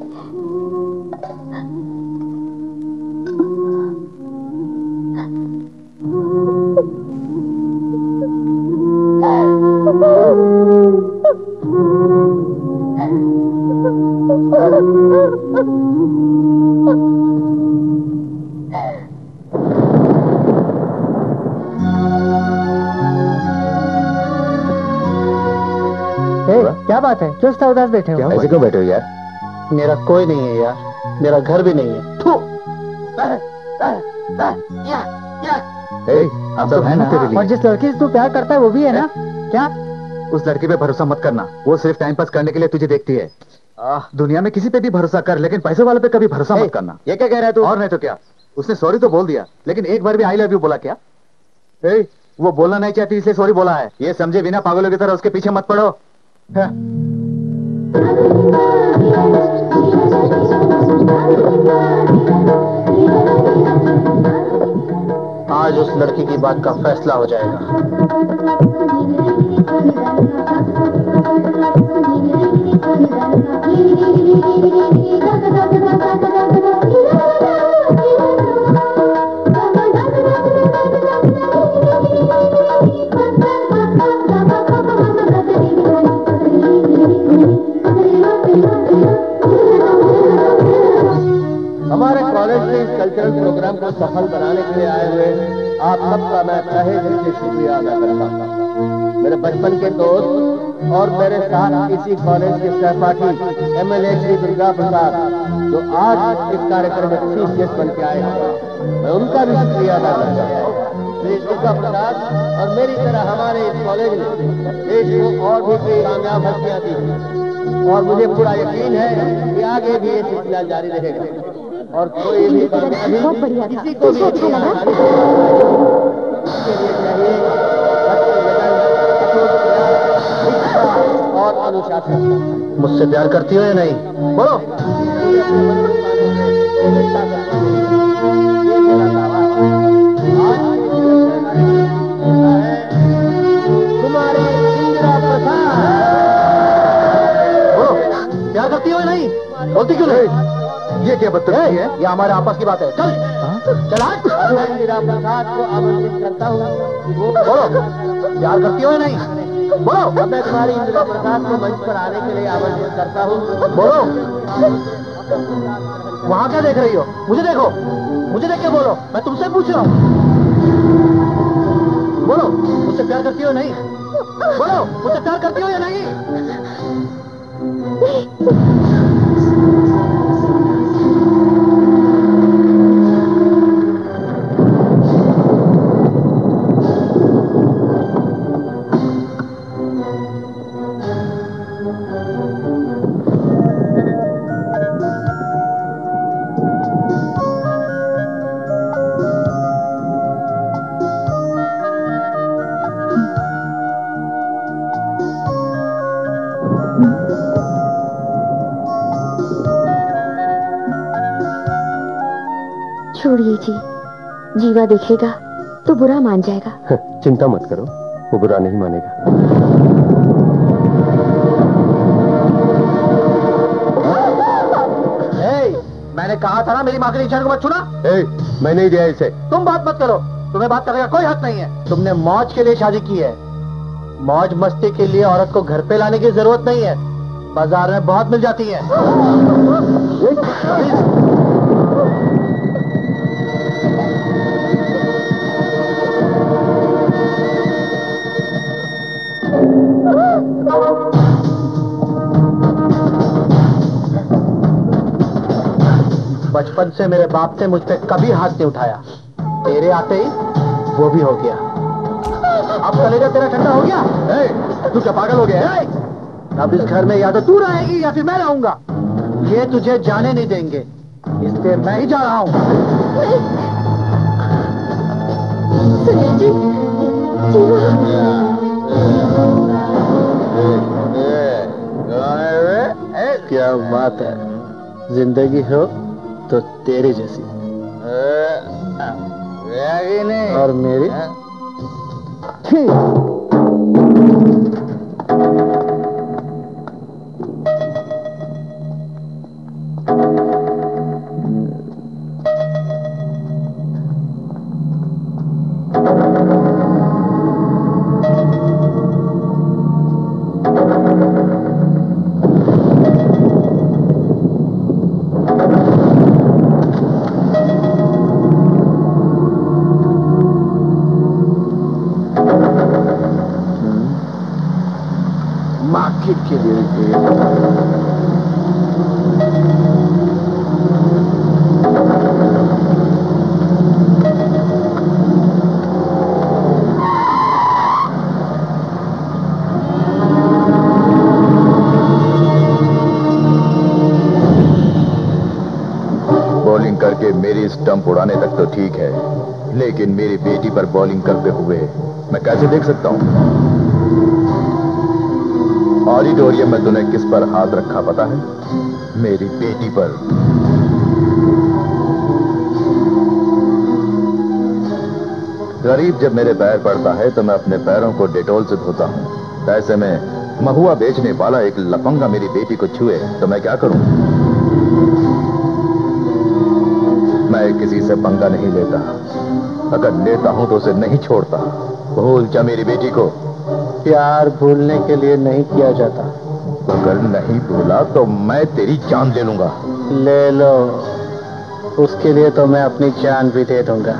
बात है? क्यों इतना उदास बैठे हो। ऐसे क्यों बैठे हो यार? मेरा कोई नहीं है यार। मेरा घर भी नहीं है। थू! ए, सब है ना तेरे और जिस लड़की से तू प्यार करता है वो भी है ना? क्या? उस लड़की पे भरोसा मत करना। वो सिर्फ़ टाइम पास करने के लिए तुझे देखती है। आह, दुनिया में किसी पे भी भरोसा कर लेकिन पैसे वाले पे कभी भरोसा मत करना। ये क्या कह रहा है तू? और नहीं तो क्या? उसने सॉरी तो बोल दिया लेकिन एक बार भी आई लव यू बोला क्या? ए, वो बोलना नहीं चाहती इसलिए सॉरी बोला है। ये समझे बिना पागलों की तरह उसके पीछे मत पड़ो। आज उस लड़की की बात का फैसला हो जाएगा। प्रोग्राम को सफल बनाने के लिए आए हुए आप सबका मैं तहे दिल से शुक्रिया अदा करता हूँ। मेरे बचपन के दोस्त और मेरे साथ इसी कॉलेज के सहपाठी एमएलए श्री दुर्गा प्रसाद, जो आज इस कार्यक्रम में चीफ गेस्ट बन के आए हैं। मैं उनका भी शुक्रिया अदा करता हूँ। श्री दुर्गा प्रसाद और मेरी तरह हमारे इस कॉलेज ने देश को और भी कई कामयाब हस्तियाँ दी और मुझे पूरा यकीन है कि आगे भी ये सिलसिला जारी रहेगा। और कोई भी बहुत बढ़िया था। किसी को भी अच्छा लगा। और अनुशासन। मुझसे प्यार करती हो या नहीं? बोलो। है। है। है तुम्हारी इंदिरा प्रसाद। बोलो। प्यार करती हो या नहीं? बोलती क्यों नहीं? ये क्या बदतमीजी है? ये हमारे आपस की बात है। चल। चल। मैं इंदिरा प्रसाद को आमंत्रित करता हूँ। बोलो प्यार करती हो या नहीं? बोलो। मैं तुम्हारी इंदिरा प्रसाद को मंच पर आने के लिए आमंत्रित करता हूँ। बोलो। वहाँ क्या देख रही हो? मुझे देखो। मुझे देख के बोलो। मैं तुमसे पूछ रहा हूँ। बोलो मुझसे प्यार करती हो या नहीं? बोलो मुझसे प्यार करती हो या नहीं? देखेगा तो बुरा मान जाएगा। चिंता मत करो वो बुरा नहीं मानेगा। मैंने कहा था ना मेरी माँ के निशान को मत छूना। मैं नहीं दिया इसे। तुम बात मत करो तुम्हें बात करने का कोई हक नहीं है। तुमने मौज के लिए शादी की है। मौज मस्ती के लिए औरत को घर पे लाने की ज़रूरत नहीं है। बाज़ार में बहुत मिल जाती है। बचपन से मेरे बाप ने मुझ पर कभी हाथ नहीं उठाया तेरे आते ही वो भी हो गया अब कलेजा तेरा ठंडा हो गया ए, तू क्या पागल हो गया है अब इस घर में या तो तू रहेगी या फिर मैं रहूँगा ये तुझे जाने नहीं देंगे इसलिए मैं ही जा रहा हूँ सुनील जी जीवा क्या बात है ज़िंदगी हो तो तेरे जैसी और मेरी? बॉलिंग करते हुए मैं कैसे देख सकता हूँ? ऑडिटोरियम में तूने किस पर हाथ रखा पता है? मेरी बेटी पर। गरीब जब मेरे पैर पड़ता है तो मैं अपने पैरों को डेटोल से धोता हूँ। ऐसे में महुआ बेचने वाला एक लपंगा मेरी बेटी को छुए तो मैं क्या करूँ? मैं किसी से पंगा नहीं लेता। अगर लेता हूँ तो उसे नहीं छोड़ता। भूल जा मेरी बेटी को। प्यार भूलने के लिए नहीं किया जाता। अगर नहीं भूला तो मैं तेरी जान ले लूँगा। ले लो। उसके लिए तो मैं अपनी जान भी दे दूँगा।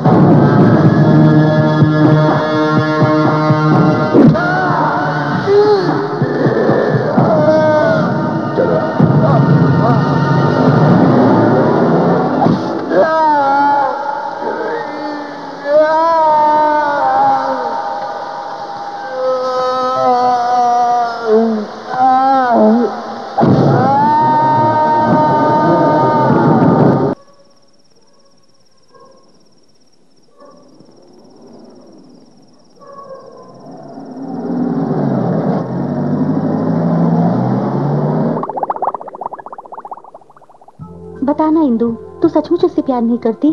प्यार नहीं करती।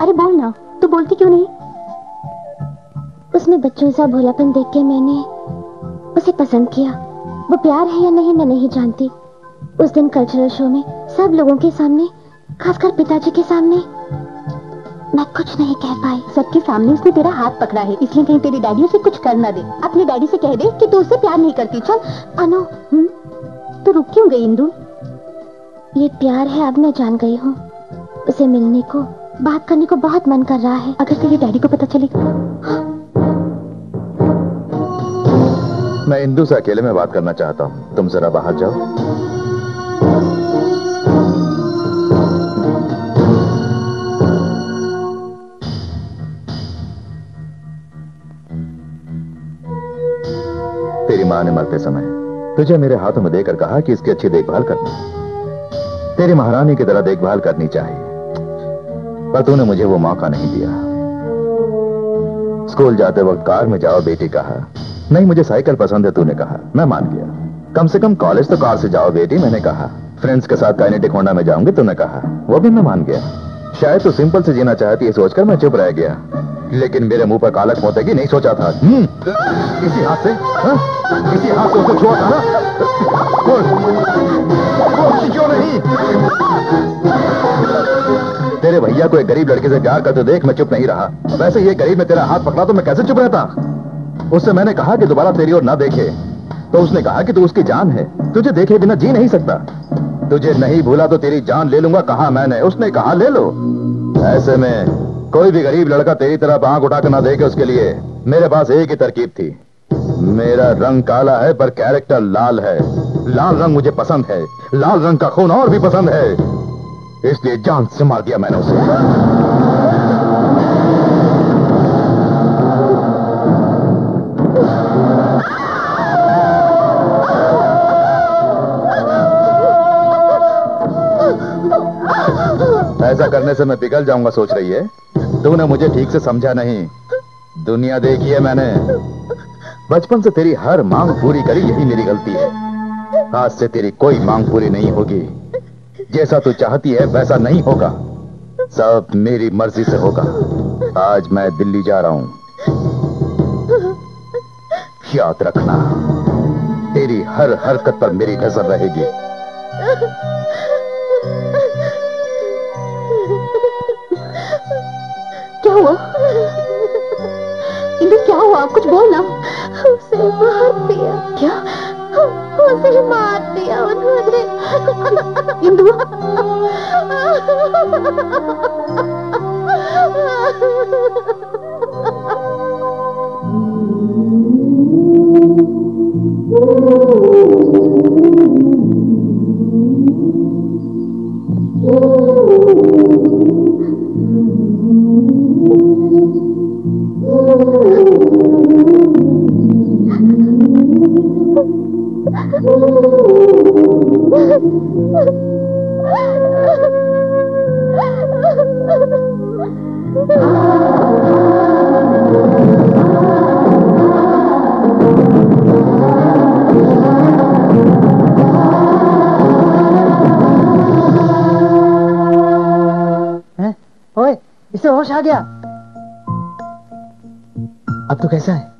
अरे बोल ना तू बोलती क्यों नहीं? उसमें बच्चों सा भोलापन देख के मैंने उसे पसंद किया। वो प्यार है या नहीं मैं नहीं जानती। उस दिन कल्चरल शो में सब लोगों के सामने खासकर पिताजी के सामने मैं कुछ नहीं कह पाई। सबके सामने उसने तेरा हाथ पकड़ा है इसलिए कहीं तेरी डैडी उसे कुछ कर ना दे। अपने डैडी से कह दे कि तू उससे प्यार नहीं करती। चल। अनु हम्म? तू रुक क्यों गई इंदु। ये प्यार है, अब मैं जान गई हूँ। उसे मिलने को, बात करने को बहुत मन कर रहा है। अगर तेरे डैडी को पता चलेगा मैं इंदू से अकेले में बात करना चाहता हूँ। तुम जरा बाहर जाओ। तेरी माँ ने मरते समय तुझे मेरे हाथों में देकर कहा कि इसकी अच्छी देखभाल करनी। तेरी महारानी की तरह देखभाल करनी चाहिए। पर तूने मुझे वो मौका नहीं दिया। स्कूल जाते वक्त कार में जाओ, बेटी कहा। नहीं, मुझे साइकिल पसंद है, तूने कहा। मैं मान गया। कम से कम कॉलेज तो कार से जाओ, बेटी, मैंने कहा। फ्रेंड्स के साथ काइनेटिक होंडा में जाऊँगी, तूने कहा। वो भी मैं मान गया। शायद तो सिंपल से जीना चाहती है, सोचकर मैं चुप रह गया। लेकिन मेरे मुँह पर कालक पोतेगी नहीं सोचा था? हम्म, इसी हाथ से? हाँ? इसी हाथ से उसे छुआ था ना? क्यों नहीं? तेरे भैया को एक गरीब लड़के से प्यार करते देख मैं चुप नहीं रहा। वैसे ये गरीब में तेरा हाथ पकड़ा तो मैं कैसे चुप रहता? उससे मैंने कहा कि दोबारा तेरी ओर ना देखे। तो उसने कहा कि तू उसकी जान है। तुझे देखे बिना जी नहीं सकता। तुझे नहीं भूला तो तेरी जान ले लूँगा कहा मैंने? उसने कहा ले लो। ऐसे में कोई भी गरीब लड़का तेरी तरफ़ आँख उठाकर ना देखे उसके लिए। मेरे पास एक ही तरकीब थी। मेरा रंग काला है, पर कैरेक्टर लाल है। लाल रंग मुझे पसंद है। लाल रंग का खून और भी पसंद है। इसलिए जान से मार दिया मैंने उसे। ऐसा करने से मैं पिघल जाऊँगा, सोच रही है? तूने मुझे ठीक से समझा नहीं। दुनिया देखी है मैंने। बचपन से तेरी हर मांग पूरी करी, यही मेरी गलती है। आज से तेरी कोई मांग पूरी नहीं होगी। जैसा तू चाहती है, वैसा नहीं होगा। सब मेरी मर्ज़ी से होगा। आज मैं दिल्ली जा रहा हूँ। याद रखना, तेरी हर हरकत पर मेरी नज़र रहेगी। क्या हुआ? इंदु क्या हुआ? कुछ बोलना। उसे मार दिया। क्या? उसे मार दिया उन्होंने। इंदु। ओए इसे होश आ गया। अब तो कैसा है?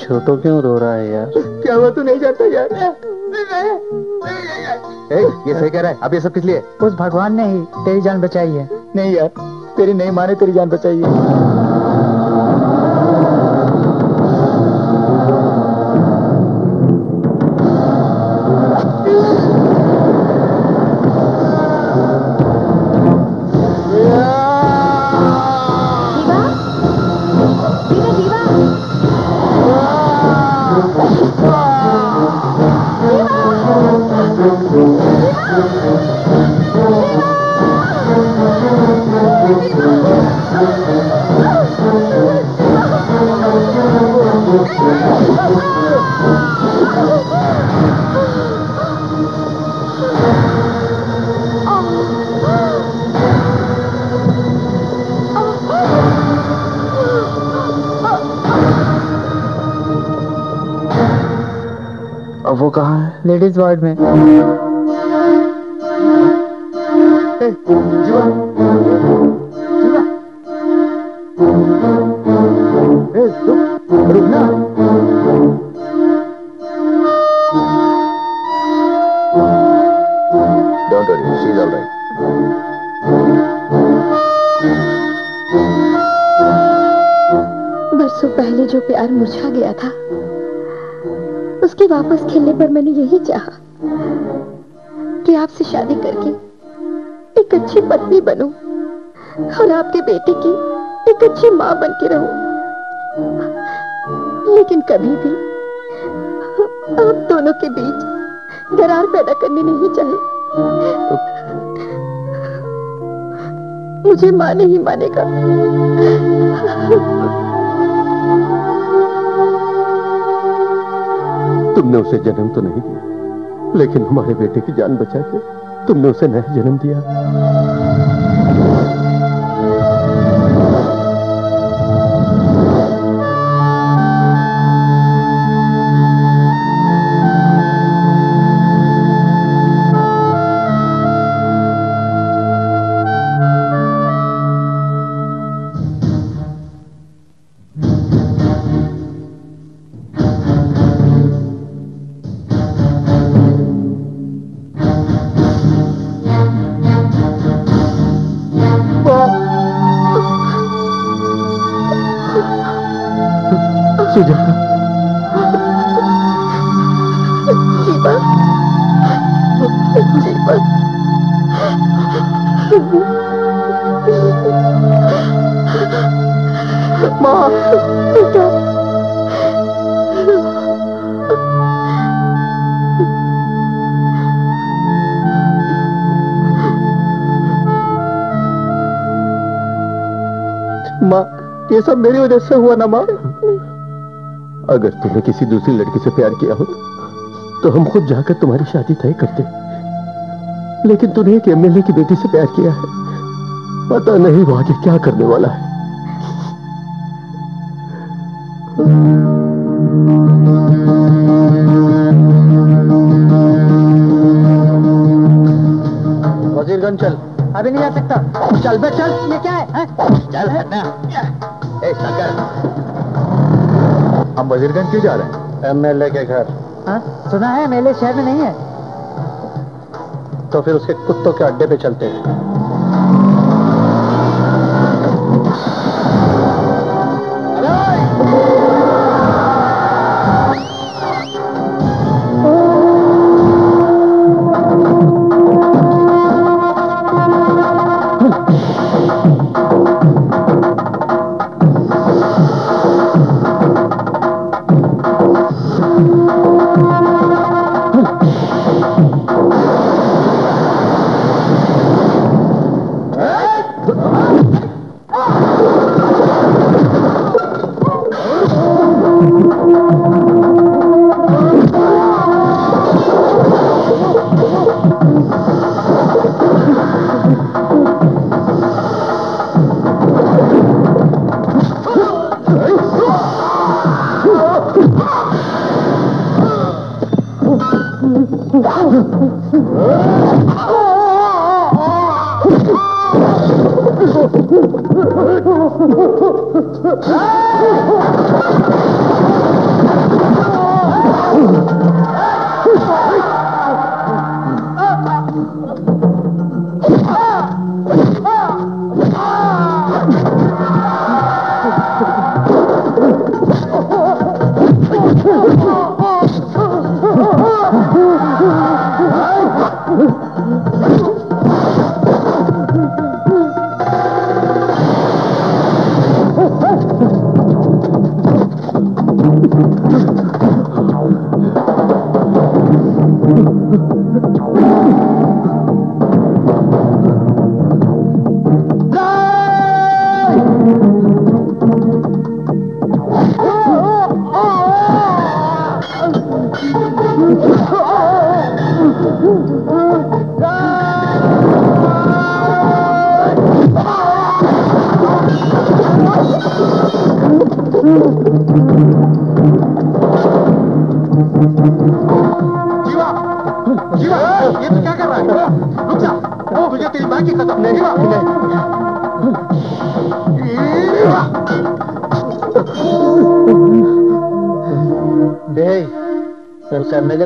छोटो क्यों रो रहा है यार? क्या हुआ? तू नहीं जाता यार। ए, ये सही कह रहा है। अब ये सब किस लिए? उस भगवान ने ही तेरी जान बचाई है। नहीं यार तेरी नहीं माने तेरी जान बचाई है। चाहा कि आपसे शादी करके एक अच्छी पत्नी बनूं और आपके बेटे की एक अच्छी माँ बन के रहूँ। लेकिन कभी भी आप दोनों के बीच दरार पैदा करनी नहीं चाहे। मुझे माँ नहीं मानेगा। तुमने उसे जन्म तो नहीं दिया। लेकिन हमारे बेटे की जान बचा के तुमने उसे नया जन्म दिया। वजह से हुआ ना माँ अगर तुमने किसी दूसरी लड़की से प्यार किया हो तो हम खुद जाकर तुम्हारी शादी तय करते लेकिन तूने एक एमएलए की बेटी से प्यार किया है। पता नहीं वो आगे क्या करने वाला है। वजीरगंज क्यों जा रहे हैं? एमएलए के घर। हाँ? सुना है एमएलए शहर में नहीं है। तो फिर उसके कुत्तों के अड्डे पे चलते हैं।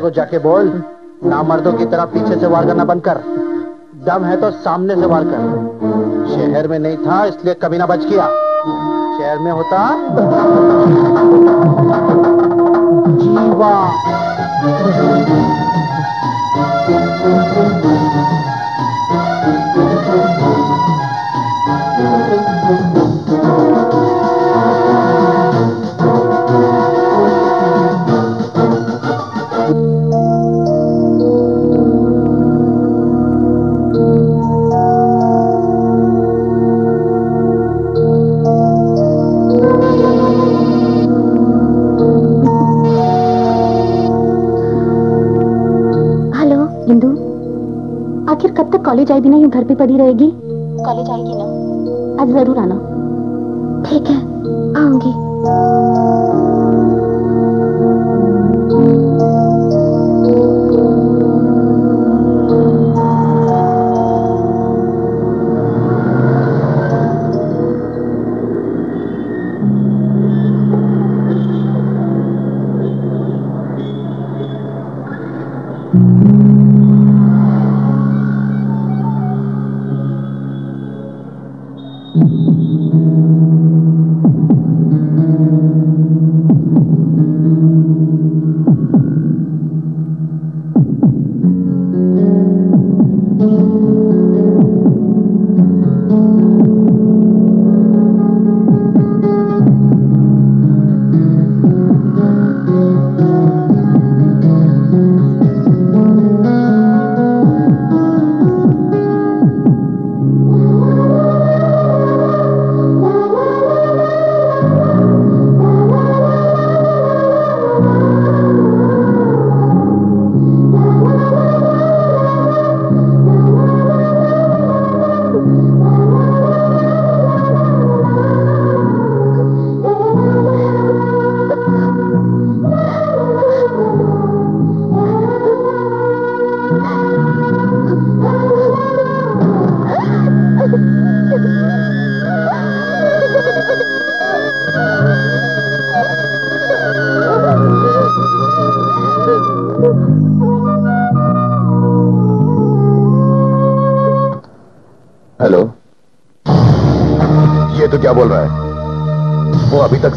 को जाके बोल, ना मर्दों की तरह पीछे से वार करना बंद कर। दम है तो सामने से वार कर। शहर में नहीं था, इसलिए कभी ना बच किया शहर में होता जीवा। कॉलेज आएगी ना यूँ घर पे पड़ी रहेगी। कॉलेज आएगी ना। आज ज़रूर आना। ठीक है।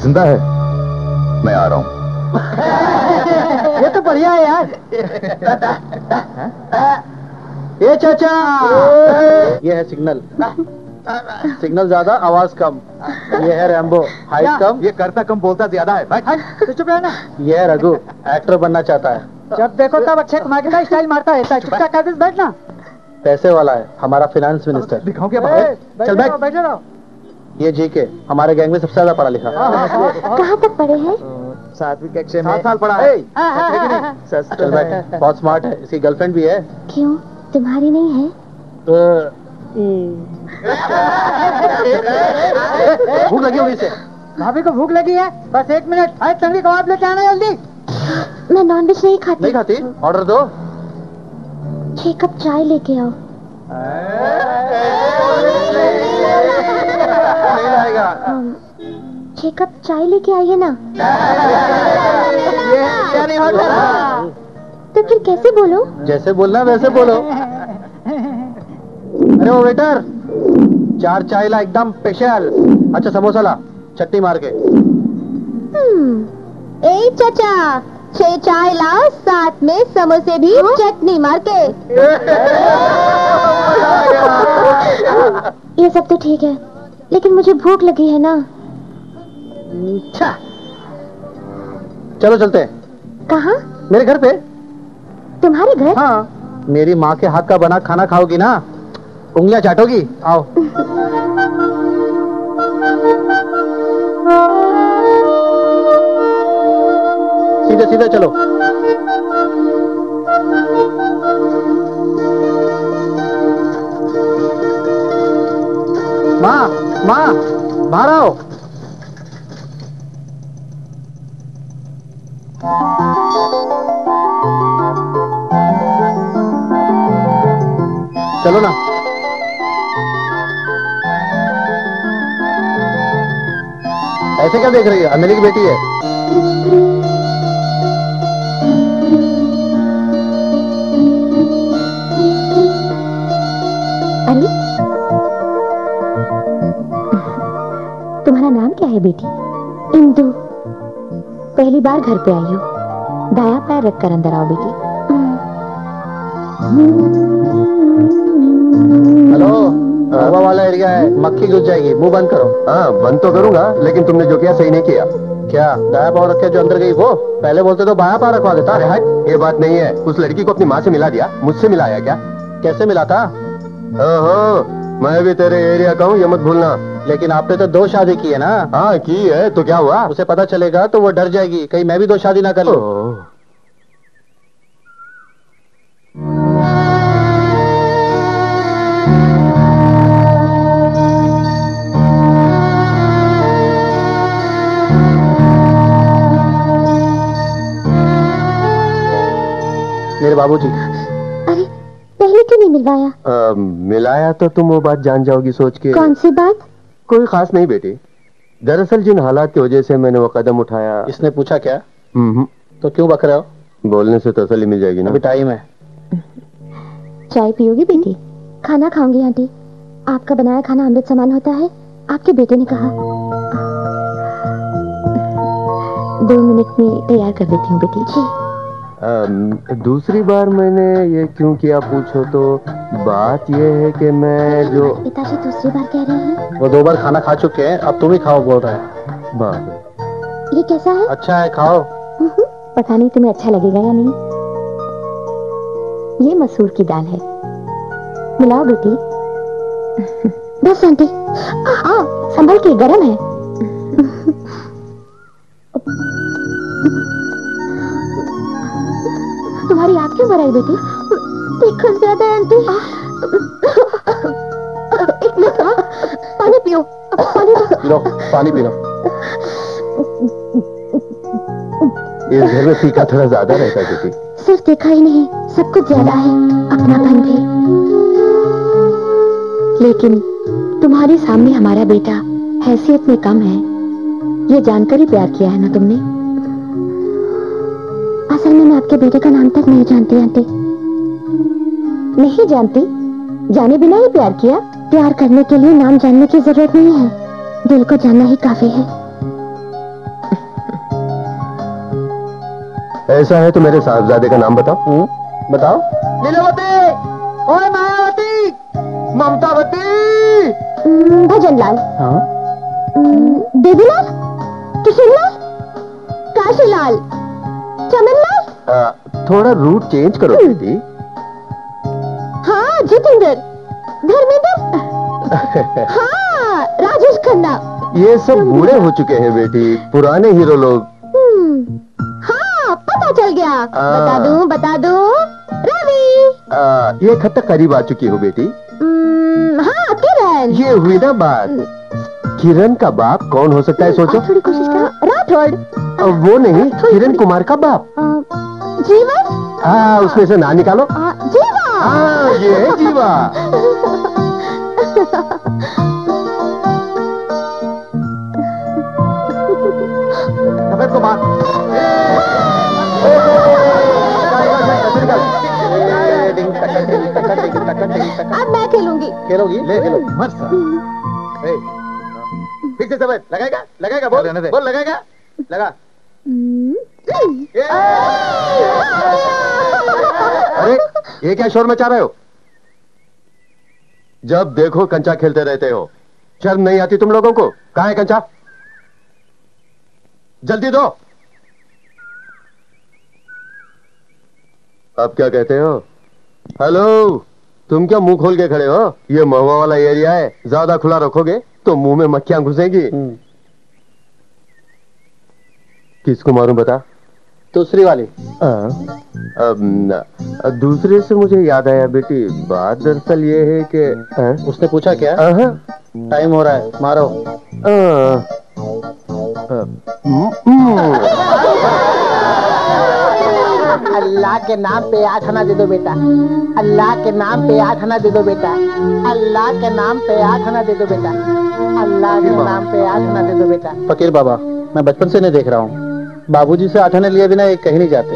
ज़िंदा है। मैं आ रहा हूँ। ये तो बढ़िया है यार। ये चाचा। ये है सिग्नल। सिग्नल ज़्यादा आवाज़ कम। ये है रैम्बो हाइट कम। ये करता कम बोलता ज़्यादा है। बैठ। तो चुप रहना। ये है रघु एक्टर बनना चाहता है। जब देखो तब कुमार की स्टाइल मारता है। चुपचाप कर दे बैठना। पैसे वाला है हमारा फाइनेंस मिनिस्टर दिखाऊँ क्या चल बैठे। बैठ। रहो ये जी के हमारे गैंग में सबसे ज़्यादा पढ़ा लिखा। कहाँ तक पढ़े हैं? सातवीं कक्षा में। सात साल पढ़ा है। हाँ, हाँ, हाँ, हाँ, हाँ। सस्ता चल बैठ बहुत स्मार्ट है इसकी गर्लफ्रेंड भी है। क्यों? तुम्हारी नहीं है? भूख लगी होगी इसे। भाभी को भूख लगी है? बस एक मिनट। अरे तंगड़ी कबाब लेके आना जल्दी। मैं नॉनवेज नहीं खाती। नहीं खाती? ऑर्डर दो। छह कप चाय लेके आओ। छह कप चाय लेके आइए ना। ये नहीं होता तो फिर कैसे बोलो? जैसे बोलना वैसे बोलो। अरे वो वेटर चार चाय ला एकदम स्पेशल अच्छा समोसा ला चटनी मार के। हम्म, ए चाचा छह चाय लाओ साथ में समोसे भी चटनी मार के। ये सब तो ठीक है। लेकिन मुझे भूख लगी है ना। चलो चलते हैं। कहाँ? मेरे घर पे। तुम्हारे घर? हाँ। मेरी माँ के हाथ का बना खाना खाओगी ना। उंगलियाँ चाटोगी। आओ। सीधे सीधे चलो। माँ। माँ बाहर आओ। चलो ना। ऐसे क्या देख रही है? अमेली की बेटी है। क्या है बेटी? इंदु पहली बार घर पे आई हो। दाया पैर रखकर अंदर आओ बेटी। हेलो हवा वाला एरिया है। मक्खी घुस जाएगी। मुँह बंद करो। हाँ बंद तो करूँगा लेकिन तुमने जो किया सही नहीं किया। क्या? दाया पाव रखे जो अंदर गई वो? पहले बोलते तो बाया पाव रखवा देता। अरे हट ये बात नहीं है। उस लड़की को अपनी माँ से मिला दिया। मुझसे मिलाया क्या? कैसे मिला था? ओहो मैं भी तेरे एरिया का हूँ ये मत भूलना। लेकिन आपने तो दो शादी की है ना? हाँ की है तो क्या हुआ? उसे पता चलेगा तो वो डर जाएगी कहीं मैं भी दो शादी ना कर लूँ। मेरे बाबूजी। अरे पहले क्यों नहीं मिलवाया? मिलाया तो तुम वो बात जान जाओगी सोच के। कौन सी बात? कोई खास नहीं बेटी। दरअसल जिन हालात की वजह से मैंने वो कदम उठाया। इसने पूछा क्या? हम्म, तो क्यों बक रहे हो? बोलने से तसली मिल जाएगी ना। अभी टाइम है। चाय पियोगी बेटी? खाना खाऊँगी आंटी। आपका बनाया खाना अमृत समान होता है। आपके बेटे ने कहा। दो मिनट में तैयार कर देती हूँ बेटी। जी दूसरी बार मैंने ये क्यों किया पूछो तो बात ये है कि मैं जो पिताजी दूसरी बार कह रहे हैं। वो दो बार खाना खा चुके हैं अब तुम ही खाओ बोल रहे हैं। बात है। ये कैसा है? अच्छा है खाओ। हम्म, पता नहीं तुम्हें अच्छा लगेगा या नहीं। ये मसूर की दाल है। मिलाओ बेटी। बस आंटी। हाँ संभल के गरम है। बेटी देखो ज़्यादा आंटी एक मिनट पानी पियो पानी। लो पानी पी लो इस घर में फीका थोड़ा ज़्यादा रहता है बेटी। सिर्फ़ देखा ही नहीं सब कुछ ज़्यादा है। अपना अपनापन भी। लेकिन तुम्हारे सामने हमारा बेटा हैसियत में कम है। ये जानकर ही प्यार किया है ना तुमने? आपके बेटे का नाम तक नहीं जानती आंटी। नहीं जानती? जाने बिना ही प्यार किया? प्यार करने के लिए नाम जानने की ज़रूरत नहीं है। दिल को जानना ही काफ़ी है। ऐसा है तो मेरे साहबजादे का नाम बताओ। हुँ? बताओ। लीलावती! ओए मायावती! ममतावती! हम्म, भजनलाल। हम्म, थोड़ा रूट चेंज करो बेटी हाँ जितेंद्र। धर्मेंद्र हाँ राजेश खन्ना। ये सब बूढ़े हो चुके हैं बेटी। पुराने हीरो लोग। हम्म, हाँ पता चल गया। आ, बता दूँ बता दूँ। रवि ये हद तक करीब आ चुकी हो बेटी। हम्म, हाँ किरण। ये हुई ना बात। किरण का बाप कौन हो सकता है सोचो। थोड़ी कोशिश करो। राठौड़ वो नहीं किरण कुमार का बाप। जीवन हाँ उसमें से ना निकालो। अ, जीवा? हाँ ये है जीवा। सफ़ेद को मार अब मैं खेलूँगी। खेलोगी? ले खेलो। मत फिर से सफ़ेद लगाएगा? लगाएगा? बोल। बोल लगाएगा? लगा। हम्म, अरे ये क्या शोर मचा रहे हो? जब देखो कंचा खेलते रहते हो शर्म नहीं आती तुम लोगों को? कहा है कंचा? जल्दी दो। अब क्या कहते हो? हेलो तुम क्या मुँह खोल के खड़े हो? ये महुआ वाला एरिया है ज़्यादा खुला रखोगे तो मुँह में मक्खियाँ घुसेंगी। किसको मारूं बता? दूसरी वाली। न, दूसरे से मुझे याद आया बेटी बात दरअसल ये है कि आ, उसने पूछा क्या? टाइम हो रहा है मारो। अल्लाह के नाम पे आठ आना दे दो बेटा। अल्लाह के नाम पे आठ आना दे दो बेटा। अल्लाह के नाम पे आठ आना दे दो बेटा। अल्लाह के नाम पे आठ आना दे दो बेटा। फकीर बाबा मैं बचपन से नहीं देख रहा हूँ। बाबूजी से आठाने लिए बिना एक कहीं नहीं जाते।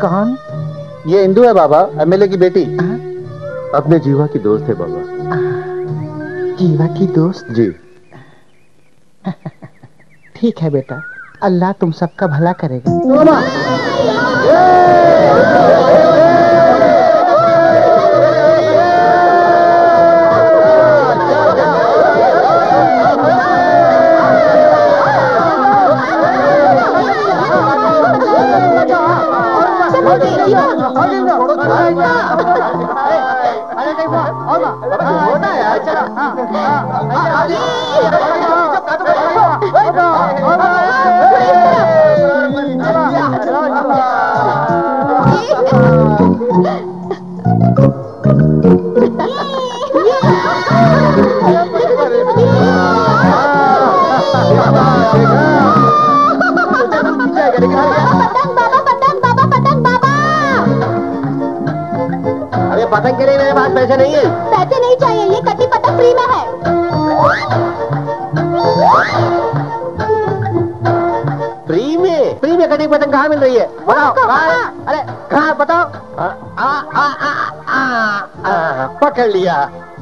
कौन? ये हिंदू है बाबा एमएलए की बेटी। अपने जीवा की दोस्त है बाबा। जीवा की दोस्त? जी। ठीक है बेटा अल्लाह तुम सबका भला करेगा। पतंग पास नहीं है पैसे नहीं चाहिए ये कटी पतंग फ्री में है फ्री में फ्री में कटी पतंग कहाँ मिल रही है बताओ कहाँ अरे कहाँ बताओ आ, आ, आ, आ, आ, आ, पकड़ लिया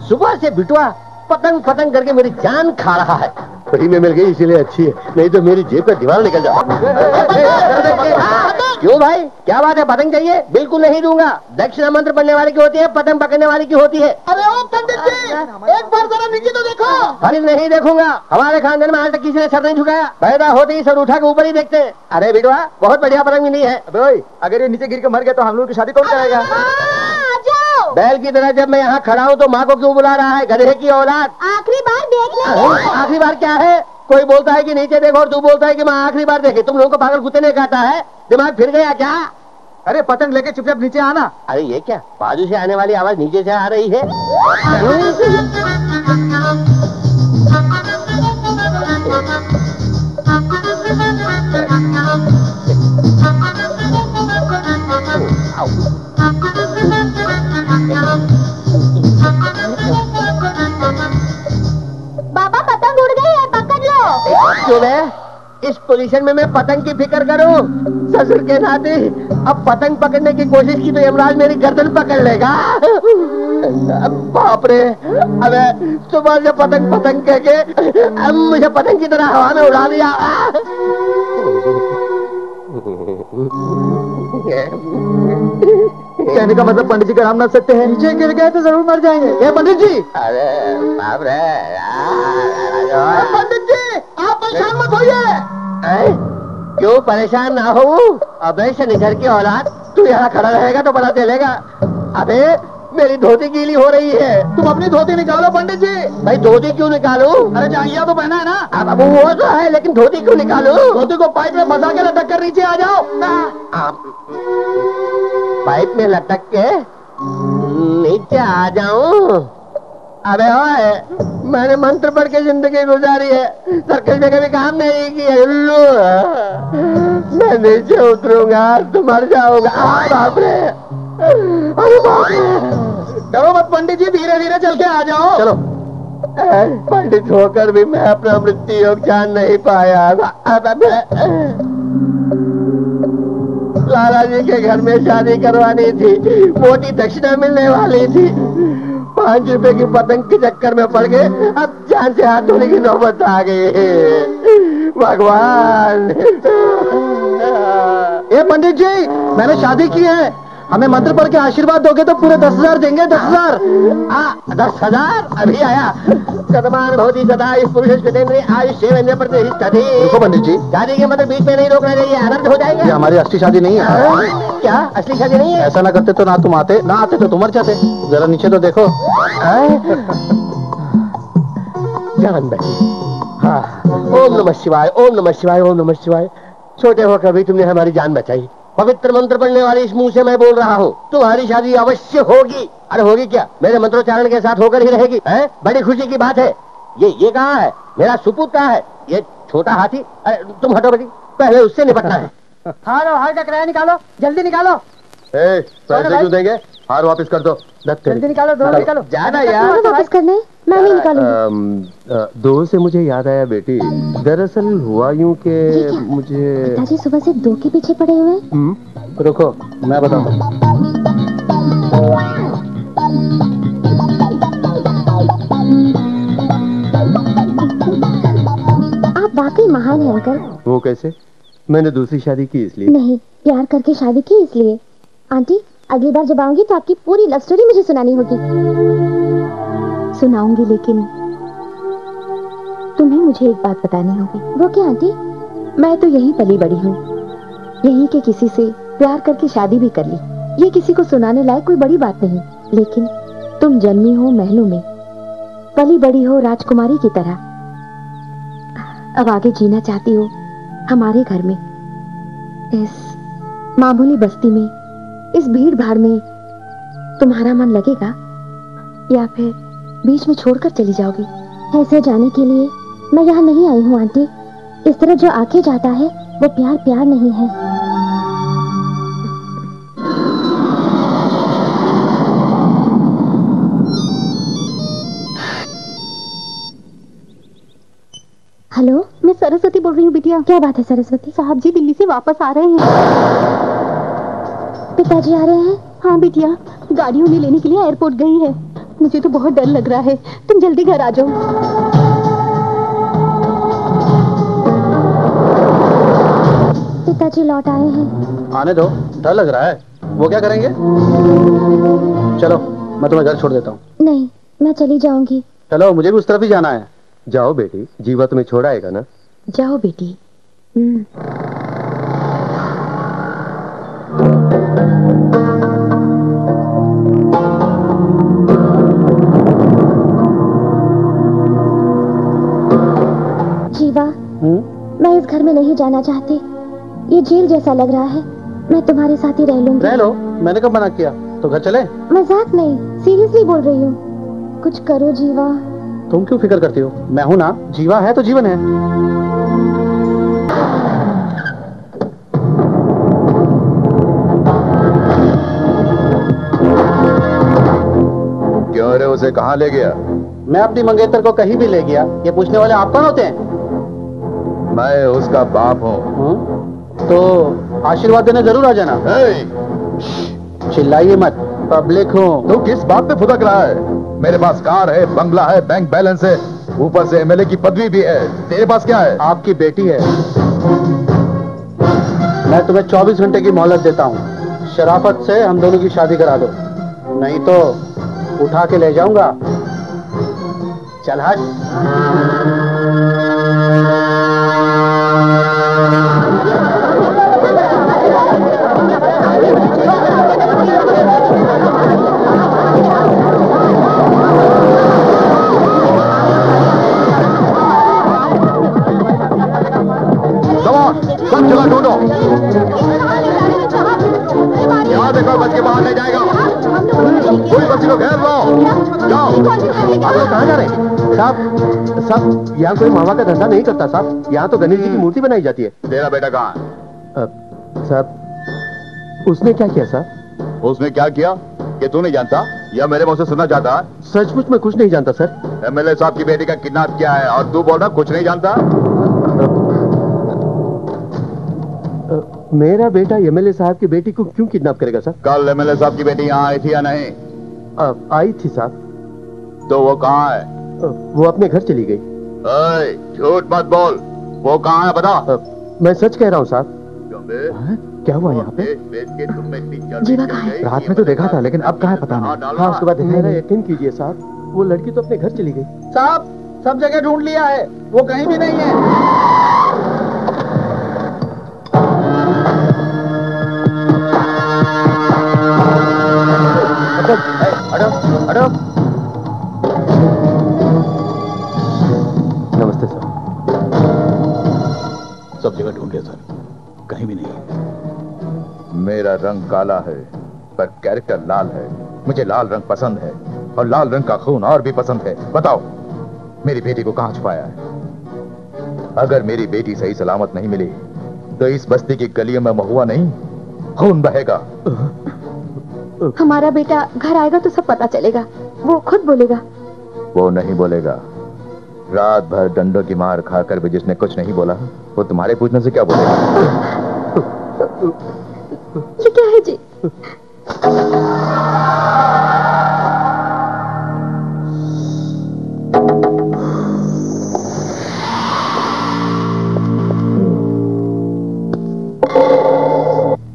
सुबह से बिटुआ पतंग पतंग करके मेरी जान खा रहा है फ्री में मिल गई इसीलिए अच्छी है नहीं तो मेरी जेब का दीवार निकल जाता क्यों भाई क्या बात है पतंग चाहिए बिल्कुल नहीं दूँगा। दक्षिणा मंत्र पढ़ने वाले की होती है पतंग पकड़ने वाले की होती है। अरे ओ पंडित जी एक बार जरा नीचे तो देखो। अरे नहीं देखूँगा। हमारे खानदान में आज तक किसी ने सर नहीं झुकाया। पैदा होते ही सर उठा के ऊपर ही देखते हैं। अरे बिटवा बहुत बढ़िया पतंग मिली है। अगर ये नीचे गिर के मर गया तो हम लोग की शादी कौन करेगा बैल की तरह जब मैं यहाँ खड़ा हूँ तो माँ को क्यों बुला रहा है? गधे की औलाद। आखिरी बार देख ले। आखिरी बार क्या है? कोई बोलता है कि नीचे देखो और तू बोलता है कि मैं आखिरी बार देखे। तुम लोगों को पागल कुत्ते ने कहता है? दिमाग फिर गया क्या? अरे पतंग लेके चुपचाप नीचे आना। अरे ये क्या? बाजू से आने वाली आवाज़ नीचे से आ रही है। बाबा पतंग उड़ गई है पकड़ लो। क्यों इस पोजीशन में मैं पतंग की फ़िक्र करूँ। ससुर के नाते अब पतंग पकड़ने की कोशिश की तो यमराज मेरी गर्दन पकड़ लेगा। बाप रे अबे सुबह से पतंग पतंग कह के अब मुझे पतंग की तरह हवा में उड़ा दिया। कहने का मतलब पंडित जी का नाम ना सकते हैं। नीचे गिर गए तो ज़रूर मर जाएँगे। ये पंडित जी? अरे बाप रे पंडित जी आप परेशान मत होइए। क्यों परेशान ना हो? अबे शनिचर की औलाद तू यहाँ खड़ा रहेगा तो पता चलेगा अबे मेरी धोती गीली हो रही है। तुम अपनी धोती निकालो पंडित जी। भाई धोती क्यों निकालो? अरे जांगिया तो पहना है ना। अब अब वो तो है लेकिन धोती क्यों निकालो? धोती को पाइप में फंसा के लटक कर नीचे आ जाओ। आप पाइप में लटक के नीचे आ जाऊँ। अबे ओए मैंने मंत्र पढ़ के ज़िंदगी गुजारी है। सर्कल में कभी काम नहीं किया उल्लू मैं नीचे उतरूँगा तो मर जाऊँगा। आ, बाप रे। अरे बाप रे। डरो मत पंडित जी धीरे धीरे चल के आ जाओ। चलो। पंडित होकर भी मैं अपना मृत्यु योग जान नहीं पाया। अब- अब- लाला जी के घर में शादी करवानी थी। मोटी दक्षिणा मिलने वाली थी। पाँच रुपए की पतंग के चक्कर में पड़ गए। अब जान से हाथ धोने की नौबत आ गई भगवान। ये पंडित जी, मैंने शादी की है। हमें मंत्र पढ़ के आशीर्वाद दोगे तो पूरे दस हज़ार देंगे दस हज़ार। दस हज़ार? अभी आया। कदमान भवती सदा इस पुरुष कृतेंद्र आयुष देखो पंडित जी। शादी के मतलब बीच में नहीं रोकना चाहिए अनर्थ हो जाएगा। ये हमारी असली शादी नहीं है। क्या? असली शादी नहीं है? ऐसा ना करते तो ना तुम आते ना आते तो तुम मर जाते। जरा नीचे तो देखो। जान बची हाँ ओम नमः शिवाय ओम नमः शिवाय ओम नमः शिवाय। छोटे होकर भी तुमने हमारी जान बचाई। पवित्र मंत्र पढ़ने वाले इस मुँह से मैं बोल रहा हूँ तुम्हारी शादी अवश्य होगी। अरे होगी क्या? मेरे मंत्रोच्चारण के साथ होकर ही रहेगी है? बड़ी खुशी की बात है। ये ये कहाँ है? मेरा सुपुत कहाँ है? ये छोटा हाथी? अरे तुम हटो बेटी पहले उससे निपटना है। हारो हार का किराया निकालो जल्दी निकालो। ए, पैसे क्यों देंगे? हार वापस कर दो। जल्दी निकालो दो निकालो। ज़्यादा यार। वापस करने? मैं नहीं निकालूँगी। दो से मुझे याद आया बेटी। दरअसल हुआ यूँ कि मुझे पिताजी सुबह से दो के पीछे पड़े हुए हम्म, रुको मैं बताता आप वाकई महान हैं अंकल। वो कैसे? मैंने दूसरी शादी की इसलिए। नहीं प्यार करके शादी की इसलिए। आंटी अगली बार जब आऊँगी तो आपकी पूरी लव स्टोरी मुझे सुनानी होगी। सुनाऊँगी, लेकिन तुम्हें मुझे एक बात बतानी होगी। वो क्या, आंटी? मैं तो यही पली बड़ी हूँ। यही के किसी से प्यार करके शादी भी कर ली। ये किसी को सुनाने लायक कोई बड़ी बात नहीं। लेकिन तुम जन्मी हो महलों में। पली बड़ी हो राजकुमारी की तरह। अब आगे जीना चाहती हो हमारे घर में। इस मामूली बस्ती में, इस भीड़ भाड़ में तुम्हारा मन लगेगा? या फिर बीच में छोड़कर चली जाओगी। ऐसे जाने के लिए मैं यहाँ नहीं आई हूँ आंटी। इस तरह जो आके जाता है वो प्यार प्यार नहीं है। हेलो? मैं सरस्वती बोल रही हूँ बिटिया। क्या बात है सरस्वती? साहब जी दिल्ली से वापस आ रहे हैं। पिताजी आ रहे हैं? हाँ बिटिया। गाड़ी उन्हें लेने के लिए एयरपोर्ट गई है। मुझे तो बहुत डर लग रहा है। तुम जल्दी घर आ जाओ। पिताजी लौट आए हैं। आने दो। डर लग रहा है। वो क्या करेंगे? चलो मैं तुम्हें घर छोड़ देता हूँ। नहीं मैं चली जाऊँगी। चलो मुझे भी उस तरफ़ ही जाना है। जाओ बेटी जीवा तुम्हें छोड़ आएगा ना? जाओ बेटी। हम्म, हम्म? मैं इस घर में नहीं जाना चाहती। ये जेल जैसा लग रहा है। मैं तुम्हारे साथ ही रह लूँगी। रह लो। मैंने कब मना किया? तो घर चले? मज़ाक नहीं। सीरियसली बोल रही हूँ। कुछ करो जीवा। तुम क्यों फ़िक्र करती हो? मैं हूँ ना। जीवा है तो जीवन है। क्यों रे उसे कहाँ ले गया? मैं अपनी मंगेतर को कहीं भी ले गया। ये पूछने वाले आप कौन होते हैं? मैं उसका बाप हूँ। हम्म? तो आशीर्वाद देने ज़रूर आ जाना। चिल्लाइए मत। पब्लिक हूँ। तू? किस बात पे फुदक रहा है? मेरे पास कार है बंगला है बैंक बैलेंस है। ऊपर से एमएलए की पदवी भी है। तेरे पास क्या है? आपकी बेटी है। मैं तुम्हें 24 घंटे की मोहलत देता हूँ। शराफत से हम दोनों की शादी करा दो। नहीं तो उठा के ले जाऊँगा। चल हट। बच्ची को जाओ आप लोग कहाँ जा रहे हैं साहब साहब यहाँ कोई मावा का धंधा नहीं करता साहब। यहाँ तो गणेश जी की मूर्ति बनाई जाती है। तेरा बेटा कहाँ साहब उसने क्या किया साहब? उसने क्या किया कि तू नहीं जानता? या मेरे मुँह से सुनना चाहता है? सचमुच मैं कुछ नहीं जानता सर। एमएलए साहब की बेटी का किडनैप किया है और तू बोल रहा कुछ नहीं जानता? मेरा बेटा एमएलए साहब की बेटी को क्यों किडनैप करेगा सर? कल एमएलए साहब की बेटी यहाँ आई थी या नहीं? आई थी साहब। तो वो कहाँ है? वो अपने घर चली गई। झूठ मत बोल। वो कहाँ है बता। मैं सच कह रहा हूँ साहब। क्या हुआ यहाँ पे? जीवा कहाँ है? रात में तो देखा था, लेकिन अब कहाँ है पता नहीं। हाँ, हाँ उसके बाद मेरा यकीन कीजिए साहब वो लड़की तो अपने घर चली गई। साहब सब जगह ढूंढ लिया है। वो कहीं भी नहीं है। मेरा रंग काला है पर कैरेक्टर लाल है। मुझे लाल रंग पसंद है और लाल रंग का खून और भी पसंद है। बताओ मेरी बेटी को कहाँ छुपाया है? अगर मेरी बेटी सही सलामत नहीं मिली तो इस बस्ती की गलियों में महुआ नहीं? खून बहेगा। हमारा बेटा घर आएगा तो सब पता चलेगा। वो खुद बोलेगा। वो नहीं बोलेगा। रात भर डंडों की मार खाकर भी जिसने कुछ नहीं बोला वो तुम्हारे पूछने से क्या बोलेगा? ये क्या है जी?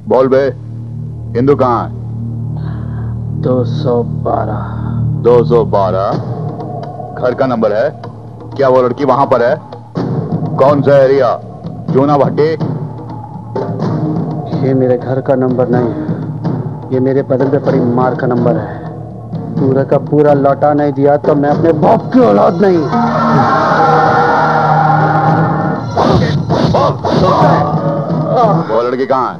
बोल बे हिंदू कहाँ है? दो सौ बारह। दो सौ बारह? घर का नंबर है? क्या वो लड़की वहाँ पर है? कौन सा एरिया? जूना भट्टी? ये मेरे घर का नंबर नहीं है। ये मेरे बदल पे पड़ी मार का नंबर है। पूरा का पूरा लौटा नहीं दिया तो मैं अपने बाप की औलाद नहीं। वो लड़की कहाँ है?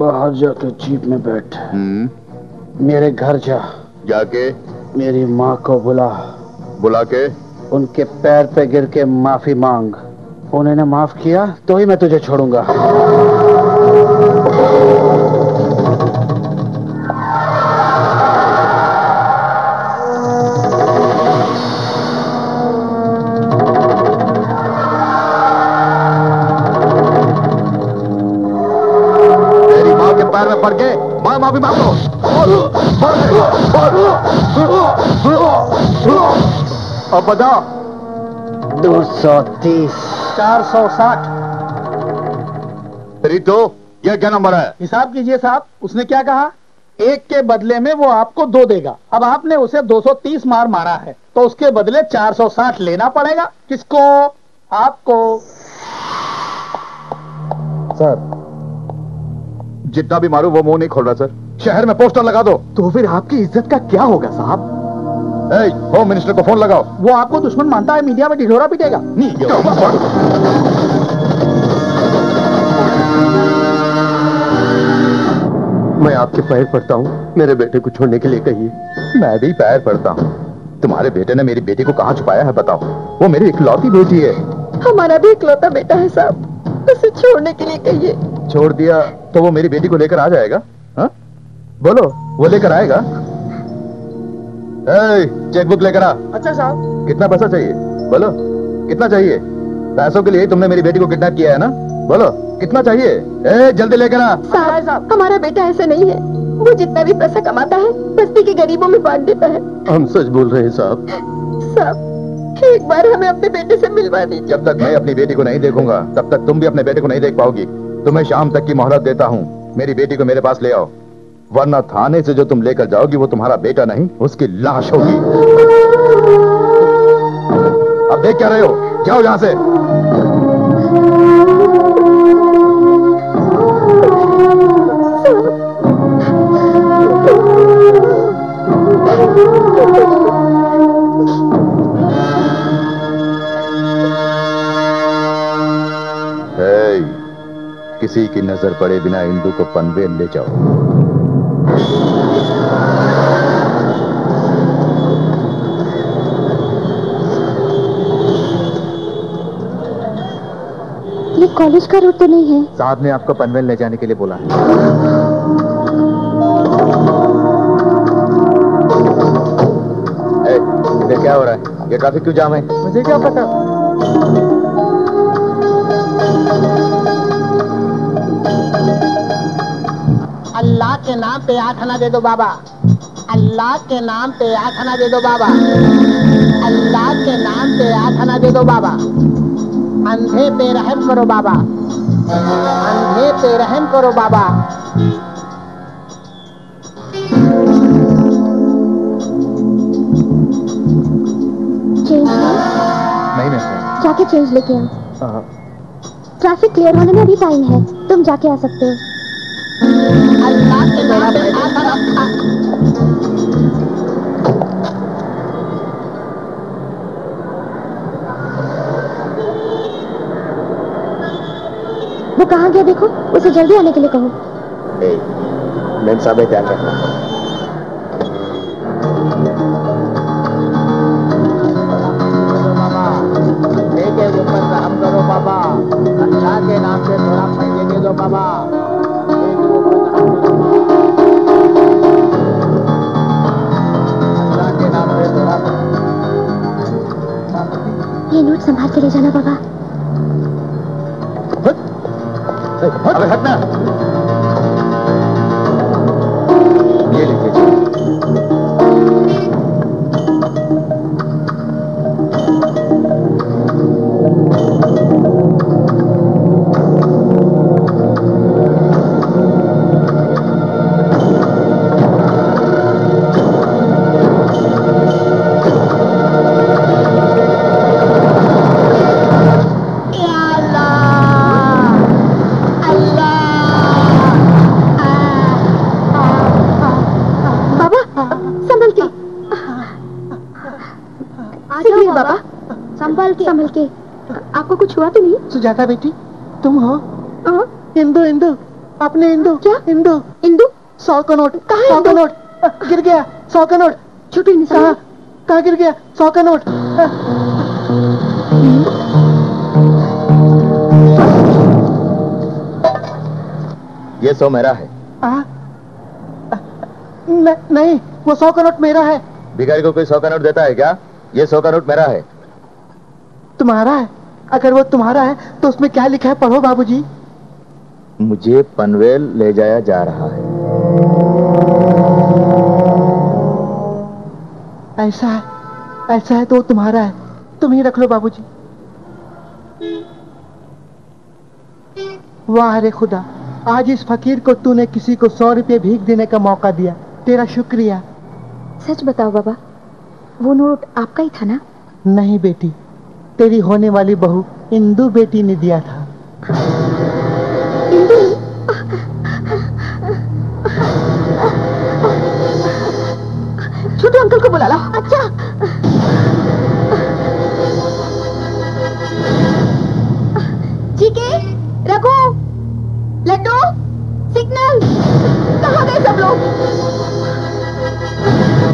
बाहर जाके जीप में बैठ। हम्म, मेरे घर जा। जाके? मेरी माँ को बुला। बुला के? उनके पैर पे गिर के माफ़ी मांग। उन्होंने माफ़ किया तो ही मैं तुझे छोड़ूँगा। माँ के पैर में माफ़ी मांगो अब बताओ दो सौ तीस। चार सौ साठ। रिटो ये क्या नंबर है? हिसाब कीजिए साहब उसने क्या कहा? एक के बदले में वो आपको दो देगा। अब आपने उसे 230 मार मारा है तो उसके बदले 460 लेना पड़ेगा। किसको? आपको। सर जितना भी मारू वो मुँह नहीं खोल रहा सर। शहर में पोस्टर लगा दो। तो फिर आपकी इज़्ज़त का क्या होगा साहब? होम मिनिस्टर को फ़ोन लगाओ। वो आपको दुश्मन मानता है मीडिया में ढिढोरा पीटेगा। मैं आपके पैर पड़ता हूँ। मेरे बेटे को छोड़ने के लिए कहिए। मैं भी पैर पड़ता हूँ। तुम्हारे बेटे ने मेरी बेटी को कहाँ छुपाया है बताओ। वो मेरी इकलौती बेटी है। हमारा भी इकलौता बेटा है साहब। उसे छोड़ने के लिए कहिए। छोड़ दिया। तो वो मेरी बेटी को लेकर आ जाएगा? हाँ? बोलो वो लेकर आएगा? चेकबुक लेकर आ। अच्छा साहब। कितना पैसा चाहिए? बोलो कितना चाहिए? पैसों के लिए तुमने मेरी बेटी को किडनैप किया है ना? बोलो कितना चाहिए? ए जल्दी लेकर आ। साहब। हमारा बेटा ऐसा नहीं है। वो जितना भी पैसा कमाता है बस्ती के गरीबों में बांट देता है। हम सच बोल रहे हैं साहब। साहब एक बार हमें अपने बेटे से मिलवा दीजिए। जब तक मैं अपनी बेटी को नहीं देखूँगा तब तक तुम भी अपने बेटे को नहीं देख पाओगी। तुम्हें शाम तक की मोहलत देता हूँ। मेरी बेटी को मेरे पास ले आओ। वरना थाने से जो तुम लेकर जाओगी, वो तुम्हारा बेटा नहीं, उसकी लाश होगी। अब देख क्या रहे हो? जाओ यहाँ से। किसी की नज़र पड़े बिना इंदू को पनवेल ले जाओ। ये कॉलेज का रूट तो नहीं है। साहब ने आपको पनवेल ले जाने के लिए बोला। है ए, क्या हो रहा है? ये ट्रैफ़िक क्यों जाम है? मुझे क्या पता? अल्लाह के नाम पे आठ आना दे दो बाबा। अल्लाह के नाम पे आठ आना दे दो बाबा। अल्लाह के नाम पे आठ आना दे दो बाबा। अंधे पे रहम करो बाबा। अंधे पे रहम करो बाबा। चेंज है नहीं नहीं जाके चेंज लेके आओ। ट्रैफ़िक क्लियर होने में अभी टाइम है। तुम जाके आ सकते हो। वो कहाँ गया देखो? उसे जल्दी आने के लिए कहो। मैम साहब है ध्यान रखना। बाबा। अल्लाह के नाम से थोड़ा पैसे दे दो बाबा। संभाल के ले जाना बाबा। अबे हटना हुआ तो नहीं? सुजाता बेटी तुम हो। हाँ? इंदु इंदु अपने इंदु। क्या? इंदु। इंदू? सौ का नोट कहाँ सौ का नोट। गिर गया सौ का नोट। छोटू ने कहाँ कहाँ गिर गया? सौ का नोट। ये सौ मेरा है। आ, न, नहीं वो सौ का नोट मेरा है। भिखारी को कोई सौ का नोट देता है क्या? ये सौ का नोट मेरा है। तुम्हारा है? अगर वो तुम्हारा है तो उसमें क्या लिखा है? पढ़ो बाबूजी। मुझे पनवेल ले जाया जा रहा है। ऐसा है ऐसा है तो वो तुम्हारा है। तुम ही रख लो बाबूजी। वाह रे खुदा आज इस फकीर को तूने किसी को सौ रुपये भीख देने का मौका दिया। तेरा शुक्रिया। सच बताओ बाबा वो नोट आपका ही था ना? नहीं बेटी तेरी होने वाली बहू इंदू बेटी ने दिया था। छोटू अंकल को बुला ला। अच्छा। जीके रघु लड्डू सिग्नल कहाँ गए सब लोग?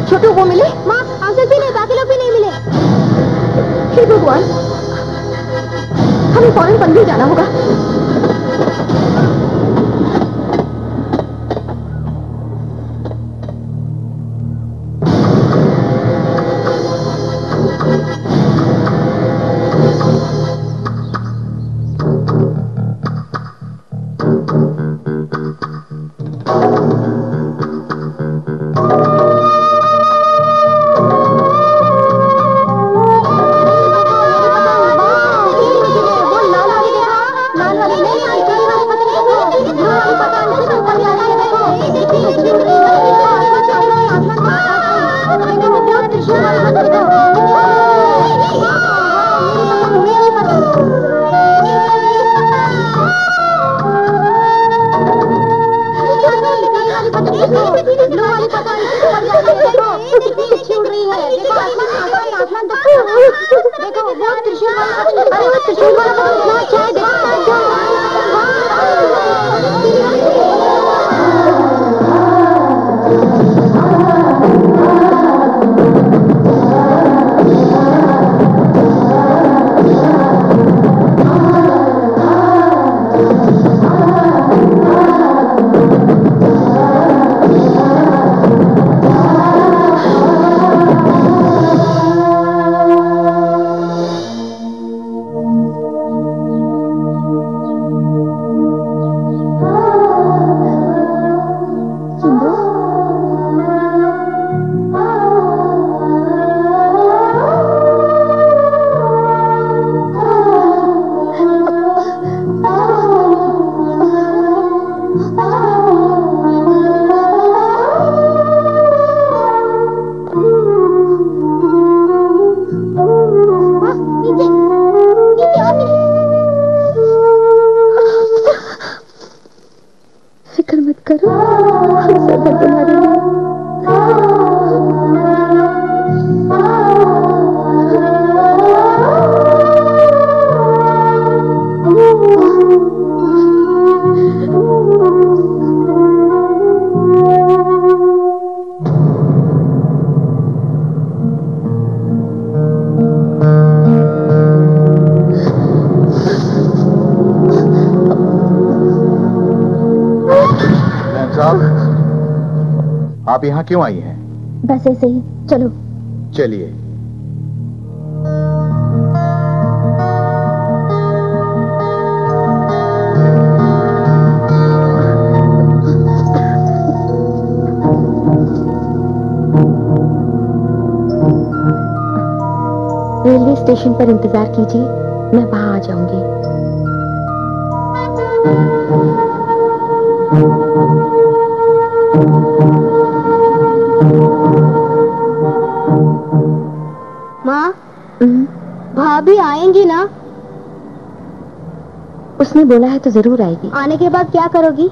छोटू वो मिले? माँ अंकल भी नहीं बाकी लोग भी नहीं मिले। हे भगवान हमें फ़ौरन बंदी जाना होगा। यहाँ क्यों आई हैं? बस ऐसे ही चलो। चलिए। रेलवे स्टेशन पर इंतज़ार कीजिए मैं वहाँ आ जाऊँगी। भाभी आएँगी ना? उसने बोला है तो ज़रूर आएगी। आने के बाद क्या करोगी?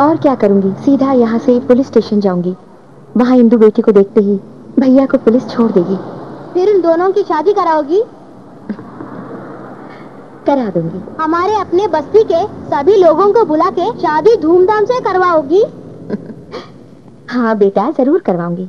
और क्या करूँगी? सीधा यहाँ से पुलिस स्टेशन जाऊँगी। वहाँ इंदू बेटी को देखते ही भैया को पुलिस छोड़ देगी। फिर उन दोनों की शादी कराओगी? करा दूँगी। हमारे अपने बस्ती के सभी लोगों को बुला के शादी धूमधाम से करवाओगी? हाँ बेटा ज़रूर करवाऊँगी।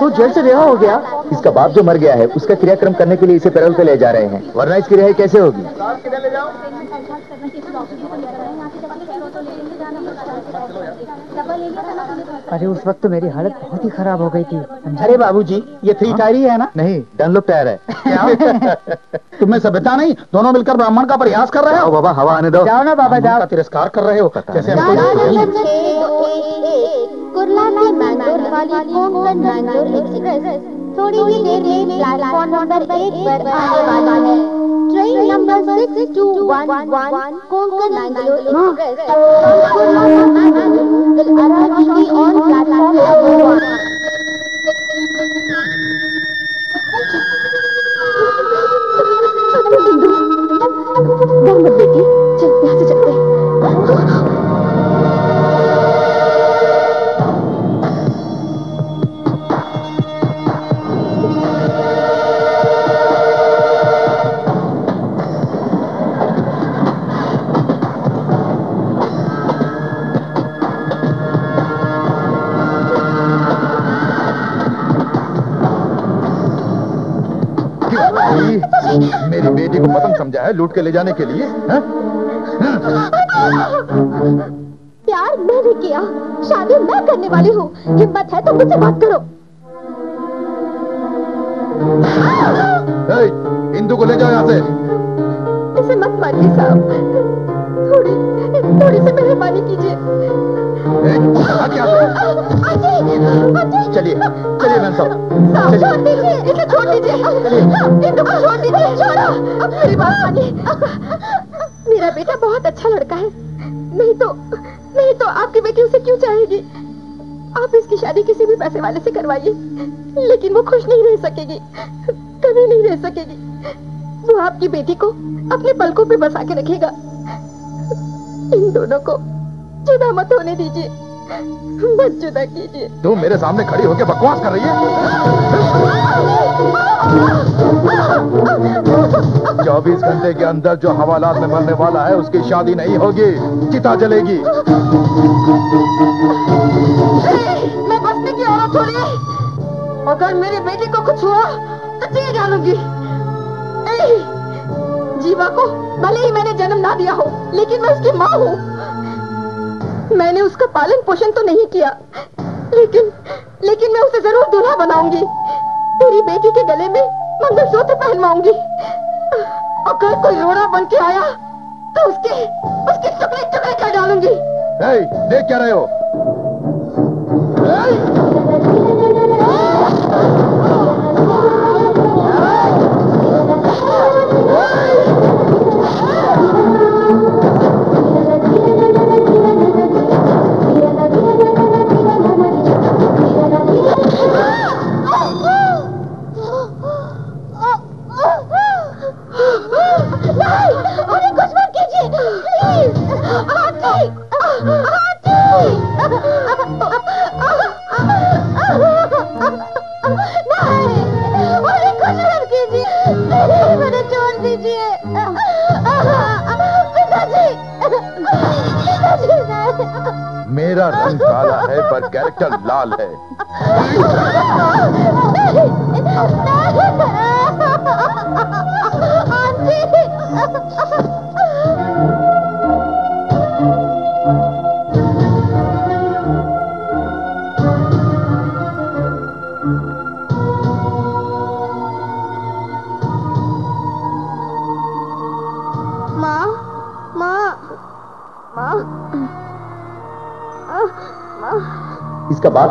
तू जेल से रिहा हो गया? इसका बाप जो मर गया है उसका क्रियाक्रम करने के लिए इसे पैरोल पे ले जा रहे हैं। वरना इसकी रिहाई कैसे होगी? अरे उस वक्त तो मेरी हालत बहुत ही खराब हो गई थी। अरे बाबूजी ये थ्री टायर ही है ना? नहीं डनलोप टायर है। तुम्हें सभ्यता नहीं दोनों मिलकर ब्राह्मण का प्रयास कर रहे हो? बाबा हवा आने दो जाओ ना बाबा जाओ। तिरस्कार कर रहे हो। जैसे कुर्ला से मैंगलोर वाली कोंकण मैंगलोर एक्सप्रेस थोड़ी ही देर में प्लेटफॉर्म नंबर एक पर आने वाला है train number six two one one Konkan Mangalore express है लूट के ले जाने के लिए हाँ? प्यार मैंने किया शादी मैं करने वाली हूँ। हिम्मत है तो मुझसे बात करो। इंदु को ले जाओ यहाँ से। इसे मत मारिए साहब। थोड़ी थोड़ी सी मेहरबानी कीजिए। चलिए चलिए मैम साहब। छोड़ दीजिए इसे छोड़ दीजिए। इंदु को छोड़ दीजिए इसकी शादी किसी भी पैसे वाले से करवाइए। लेकिन वो खुश नहीं रह सकेगी कभी नहीं रह सकेगी। वो आपकी बेटी को अपने पलकों पे बसा के रखेगा। इन दोनों को जुदा मत होने दीजिए। मत जुदा कीजिए। तू मेरे सामने खड़ी होकर बकवास कर रही है? चौबीस घंटे के अंदर जो हवालात में मरने वाला है उसकी शादी नहीं होगी। चिता जलेगी। अगर मेरी बेटी को कुछ हुआ तो जी डालूँगी जीवा को भले ही मैंने जन्म ना दिया हो, लेकिन मैं उसकी माँ हूँ। मैंने उसका पालन पोषण तो नहीं किया, लेकिन लेकिन मैं उसे ज़रूर दूल्हा बनाऊँगी। तेरी बेटी के गले में मंगलसूत्र पहनवाऊँगी। अगर कोई रोड़ा बन के आया तो उसके उसके टुकड़े टुकड़े कर डालूँगी। देख क्या रहे हो?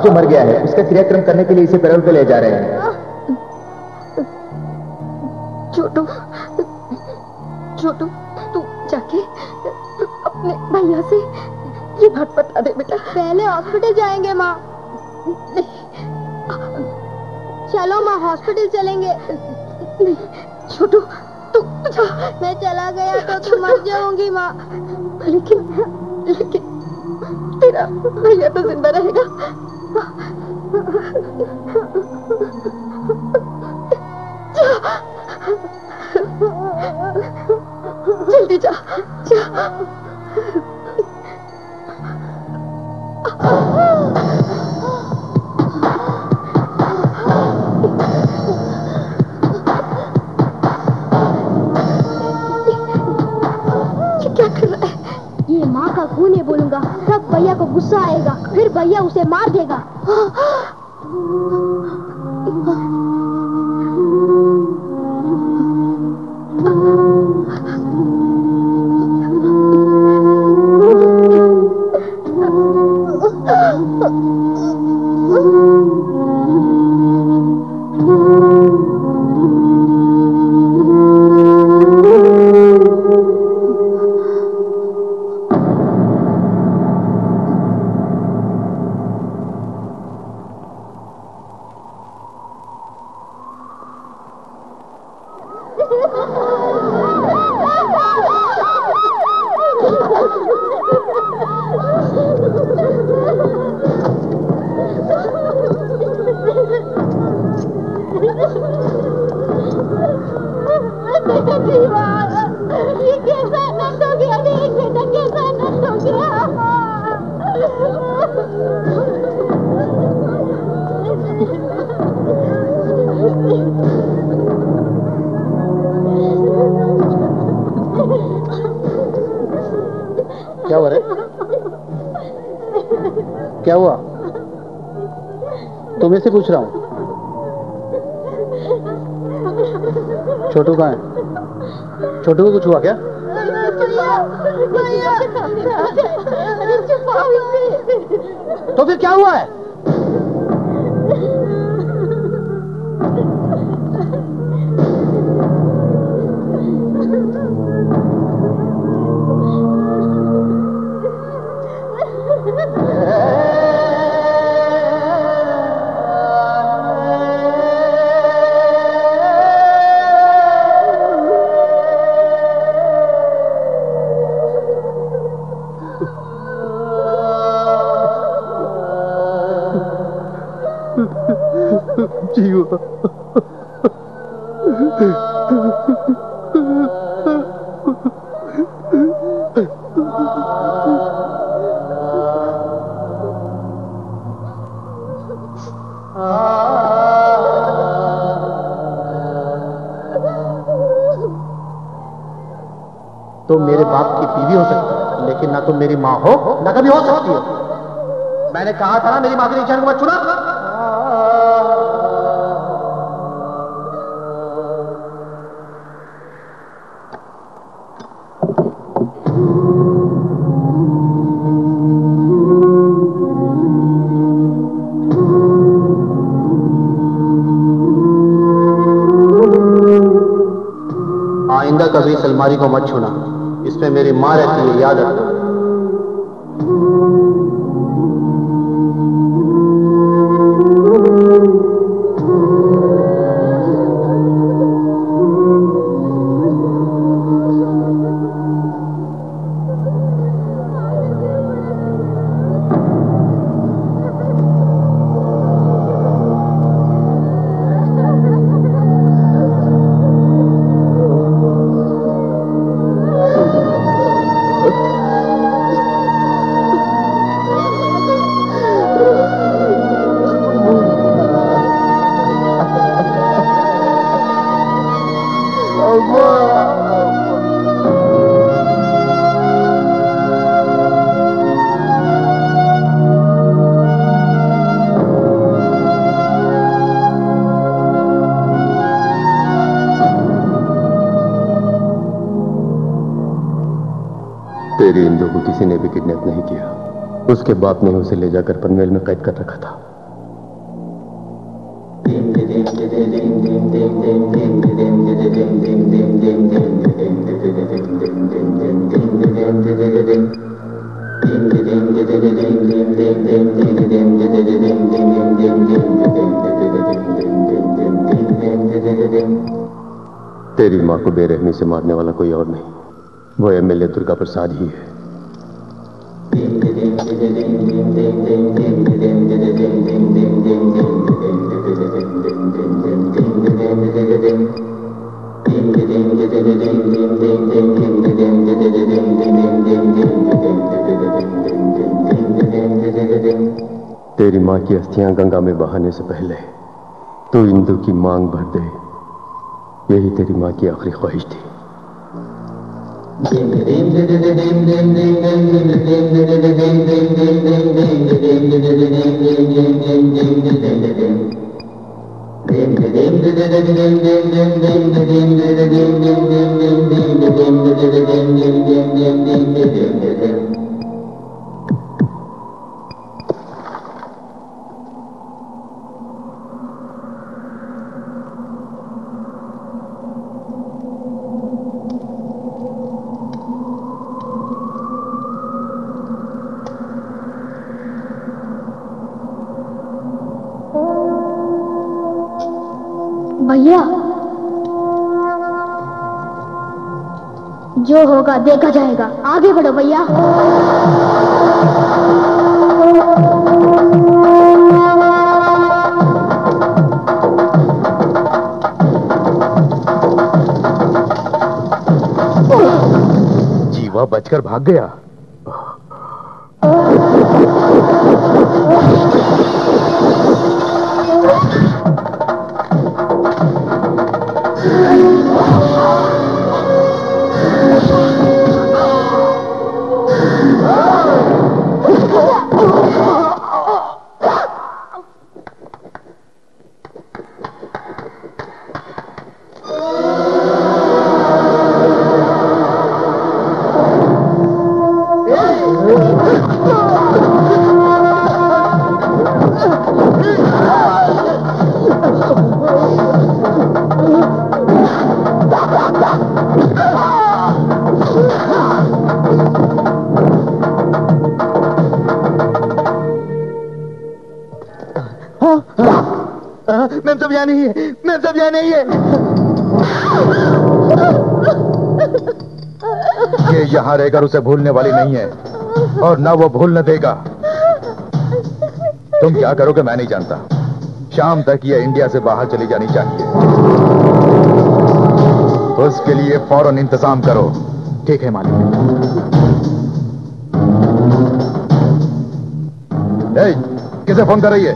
बाप जो मर गया है उसका क्रियाक्रम करने के लिए इसे पैरोल पे ले जा रहे हैं। छोटू छोटू तू जाके अपने भैया से ये बात बता दे बेटा। पहले हॉस्पिटल जाएँगे माँ। चलो माँ हॉस्पिटल चलेंगे। छोटू तू जा। मैं चला गया तो तू मर जाऊँगी माँ। लेकिन लेकिन तेरा भैया तो ज़िंदा रहेगा छोटू को कुछ हुआ क्या? तो फिर क्या हुआ है? मैंने कहा था ना, मेरी माँ के निशान को मत छूना आइंदा कभी सलमारी को मत छूना। इसमें मेरी माँ रहती है, याद रखना। उसके बाप ने उसे ले जाकर पनवेल में कैद कर रखा था। तेरी माँ को बेरहमी से मारने वाला कोई और नहीं। वो एमएलए दुर्गा प्रसाद ही है। अस्थियाँ गंगा में बहाने से पहले तू इंदु की मांग भर दे। यही तेरी माँ की आखिरी ख्वाहिश थी। भैया जो होगा देखा जाएगा। आगे बढ़ो भैया। जीवा बचकर भाग गया। यहाँ रहकर उसे भूलने वाली नहीं है। और ना वो भूलने देगा। तुम क्या करोगे मैं नहीं जानता। शाम तक ये इंडिया से बाहर चली जानी चाहिए। उसके लिए फ़ौरन इंतज़ाम करो। ठीक है मालिक। ए, किसे फ़ोन कर रही है?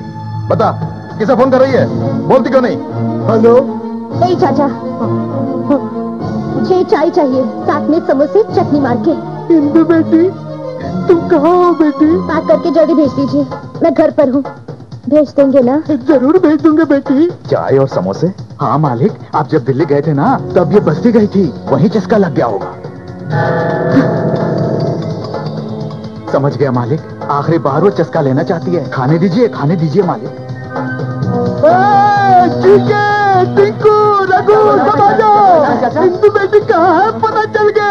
बता किसे फ़ोन कर रही है? बोलती क्यों नहीं? हेलो? नहीं चाचा। चाय चाहिए। साथ में समोसे चटनी मार के। इंदु बेटी तुम कहाँ हो बेटी? पैक करके जल्दी भेज दीजिए। मैं घर पर हूँ। भेज देंगे ना? ज़रूर भेज दूँगे बेटी। चाय और समोसे? हाँ मालिक। आप जब दिल्ली गए थे ना तब ये बस्ती गई थी। वहीं चस्का लग गया होगा। समझ गया मालिक। आखिरी बार वो चस्का लेना चाहती है। खाने दीजिए खाने दीजिए मालिक। ठीक है टिंकू जाओ इंदु बेटी कहाँ है पता चल गया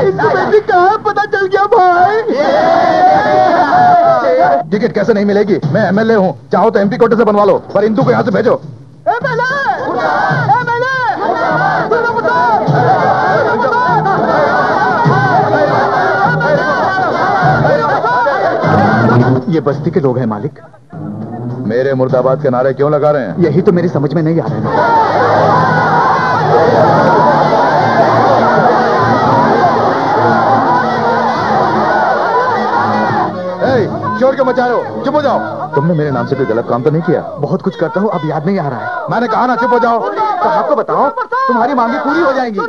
इंदु बेटी कहाँ है पता चल गया भाई टिकट कैसे नहीं मिलेगी? मैं एमएलए हूँ। चाहो तो एमपी कोटे से बनवा लो, पर इंदू को यहाँ से भेजो। ये बस्ती के लोग हैं मालिक। मेरे मुर्दाबाद के नारे क्यों लगा रहे हैं? यही तो मेरी समझ में नहीं आ रहा है। ए, शोर क्यों मचा रहे हो। चुप हो जाओ। तुमने मेरे नाम से कोई गलत काम तो नहीं किया? बहुत कुछ करता हूँ अब याद नहीं आ रहा है। मैंने कहा ना चुप हो जाओ। तो आपको बताओ तुम्हारी मांगे पूरी हो जाएँगी।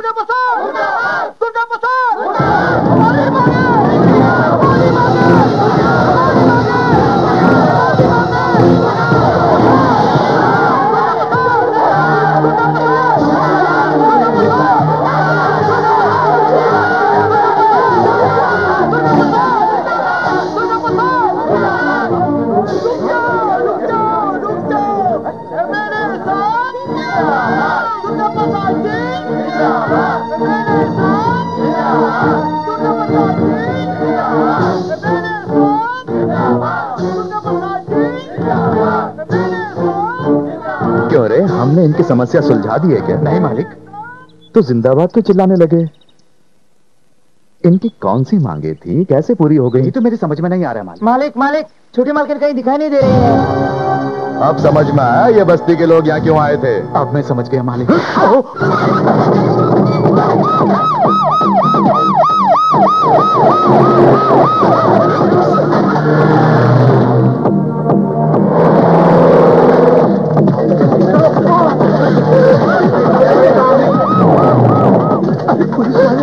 इनकी समस्या सुलझा दी है क्या? नहीं मालिक। तो जिंदाबाद क्यों चिल्लाने लगे। इनकी कौन सी मांगे थी? कैसे पूरी हो गई? तो मेरी समझ में नहीं आ रहा मालिक। मालिक मालिक छोटी मालकिन कहीं दिखाई नहीं दे रही है। अब समझ में आया ये बस्ती के लोग यहाँ क्यों आए थे? अब मैं समझ गया मालिक।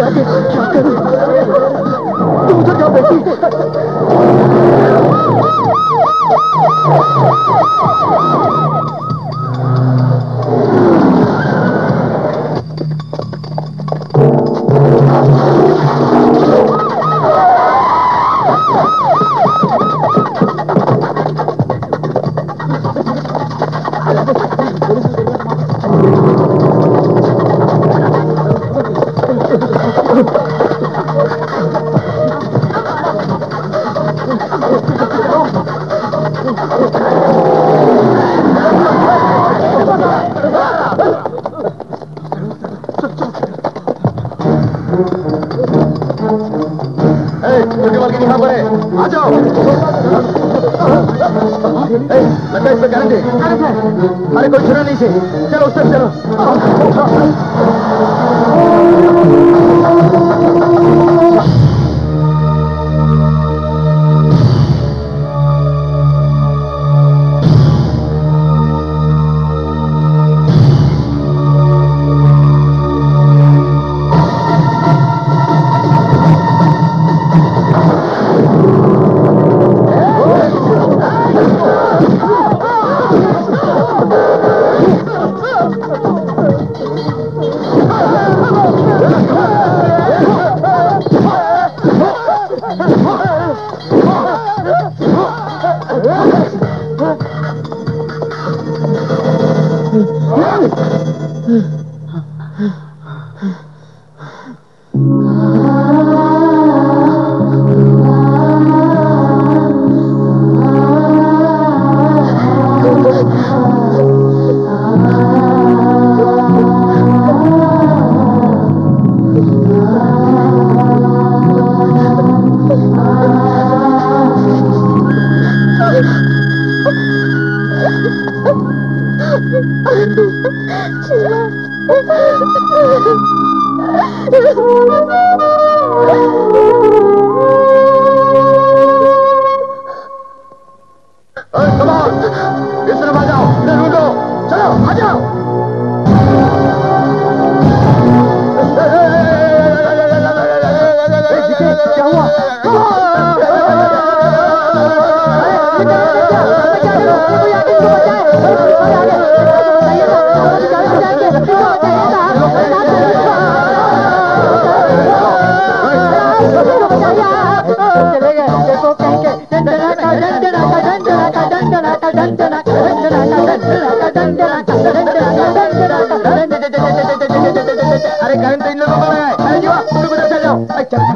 आगे क्या करूँ तुम उधर जाओ बेटी गारंटी अरे कोई छुरा नहीं से। चलो उस तरफ़ चलो।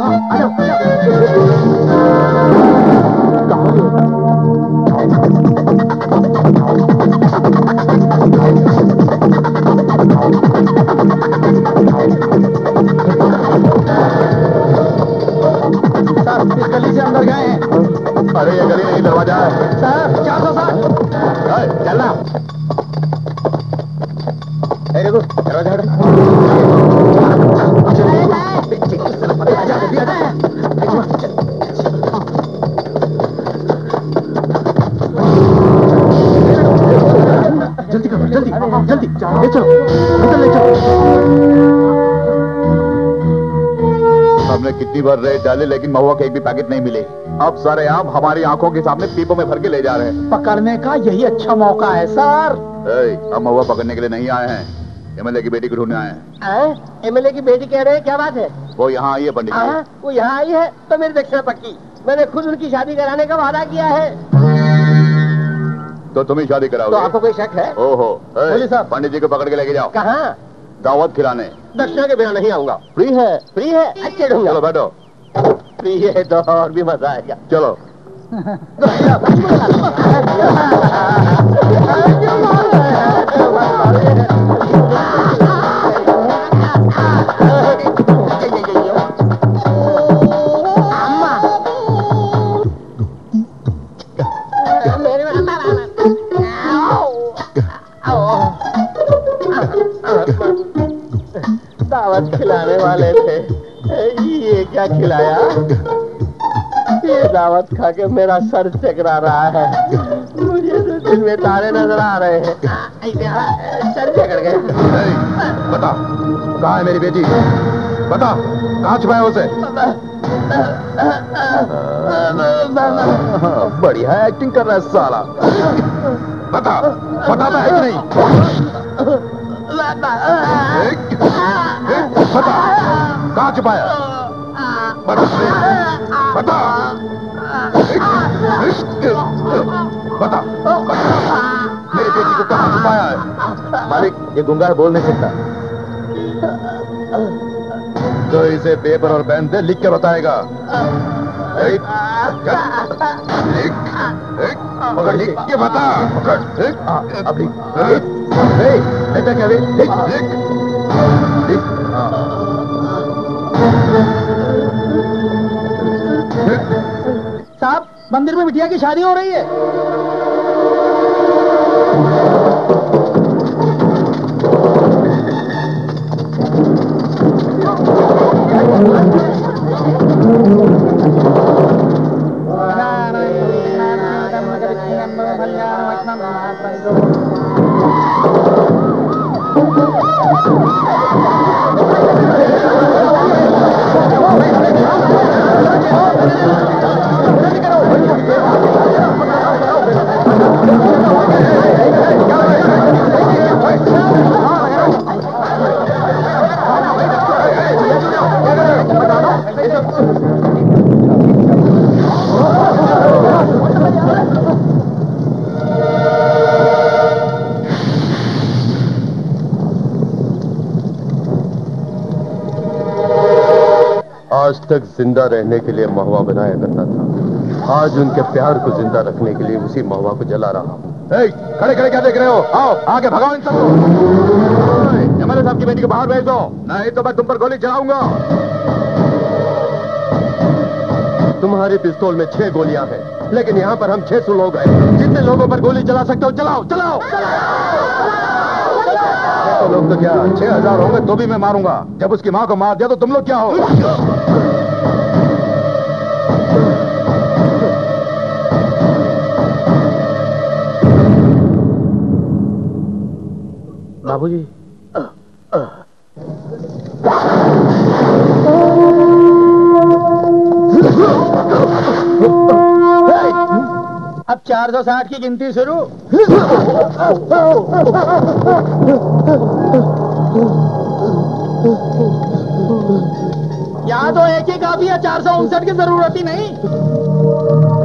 अरे कितनी बार डाले लेकिन महुआ के एक भी पैकेट नहीं मिले। अब सारे आम हमारी आँखों के सामने पीपों में भर के ले जा रहे हैं। पकड़ने का यही अच्छा मौका है सर। हम महुआ पकड़ने के लिए नहीं आए हैं। एमएलए की बेटी को ढूँढने आए हैं। एमएलए की बेटी कह रहे हैं क्या बात है? वो यहाँ आई है पंडित जी। हाँ, वो यहाँ आई है तो मेरी दक्षिणा पक्की। मैंने खुद उनकी शादी कराने का वादा किया है। तो तुम्हें शादी तो आपको कोई शक है? ओहो। पंडित जी को पकड़ के लेके जाओ। कहाँ? दावत खिलाने। दक्षिणा के बिना नहीं आऊँगा। फ्री है। फ्री है? अच्छे ढूंढ चलो बैठो। फ्री है तो और भी मज़ा आएगा। चलो। दावत खा के मेरा सर चकरा रहा है। मुझे तो दिल में तारे नज़र आ रहे हैं। सर चकड़ गए। बता कहाँ है मेरी बेटी? बता कहा छुपाया उसे? बढ़िया एक्टिंग कर रहा है साला। बता बताता है कि नहीं। एक, एक, बता कहाँ छुपाया? बता बता ये गुंगा है बोल नहीं सकता। तो इसे पेपर और पेन से लिख के बताएगा। एक, एक, एक, लिख के बता। साहब मंदिर में बिटिया की शादी हो रही है। तक ज़िंदा रहने के लिए महुआ बनाया करता था। आज उनके प्यार को ज़िंदा रखने के लिए उसी महुआ को जला रहा हूँ। खड़े खड़े क्या देख रहे हो? आओ आगे भगाओ इन सबको। एमएलए साहब की बेटी को बाहर भेज दो। नहीं तो मैं तुम पर गोली चलाऊँगा। तुम्हारे पिस्तौल में छह गोलियाँ हैं लेकिन यहाँ पर हम छह सौ लोग हैं। जितने लोगों पर गोली चला सकते हो चलाओ चलाओ। सौ लोग तो क्या छह हज़ार होंगे तो भी मैं मारूँगा। जब उसकी माँ को मार दिया तो तुम लोग क्या हो? बाबूजी। अब 460 की गिनती शुरू। यहाँ तो एक ही काफ़ी है, चार सौ उनसठ की ज़रूरत ही नहीं।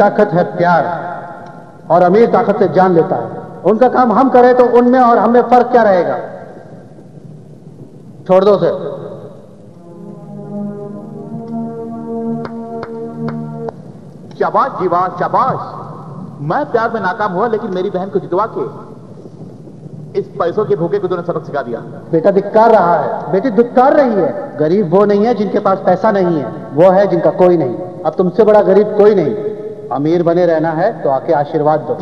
ताकत है प्यार, और अमीर ताकत से जान लेता है। उनका काम हम करें तो उनमें और हमें फ़र्क क्या रहेगा? छोड़ दो उसे। शाबाश जीवा शाबाश। मैं प्यार में नाकाम हुआ, लेकिन मेरी बहन को जितवा के इस पैसों के भूखे को तूने सबक सिखा दिया। बेटा, धिक्कार रहा है। बेटी, धिक्कार रही है। गरीब वो नहीं है जिनके पास पैसा नहीं है। वो है जिनका कोई नहीं। अब तुमसे बड़ा गरीब कोई नहीं। अमीर बने रहना है तो आके आशीर्वाद दो।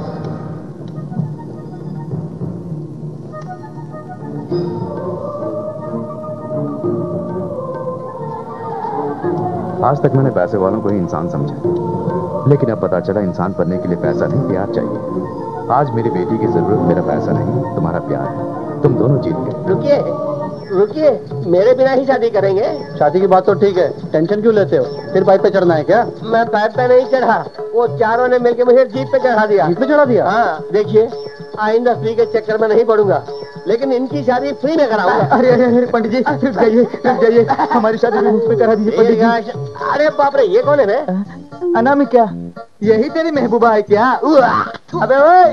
आज तक मैंने पैसे वालों को ही इंसान समझा लेकिन अब पता चला इंसान बनने के लिए पैसा नहीं प्यार चाहिए। आज मेरी बेटी की ज़रूरत मेरा पैसा नहीं तुम्हारा प्यार है। तुम दोनों जीत गए। रुकिए रुकिए मेरे बिना ही शादी करेंगे। शादी की बात तो ठीक है टेंशन क्यों लेते हो? फिर बाइक पे चढ़ना है क्या? मैं पाइप पे नहीं चढ़ा। वो चारों ने मिलकर मुझे जीप पे चढ़ा दिया। जीप पे चढ़ा दिया? हाँ देखिए आइंदा फ्री के चक्कर में नहीं पड़ूँगा लेकिन इनकी शादी फ्री में कराऊँगा। अरे अरे अरे पंडित जी रुक जाइए रुक जाइए। हमारी शादी मुझ पे करा दीजिए पंडित जी। अरे बाप रे ये कौन है बे? अनामिका यही तेरी महबूबा है क्या! अबे ओए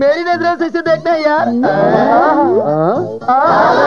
मेरी नज़रों से इसे देखना है यार। हाँ? अनामिका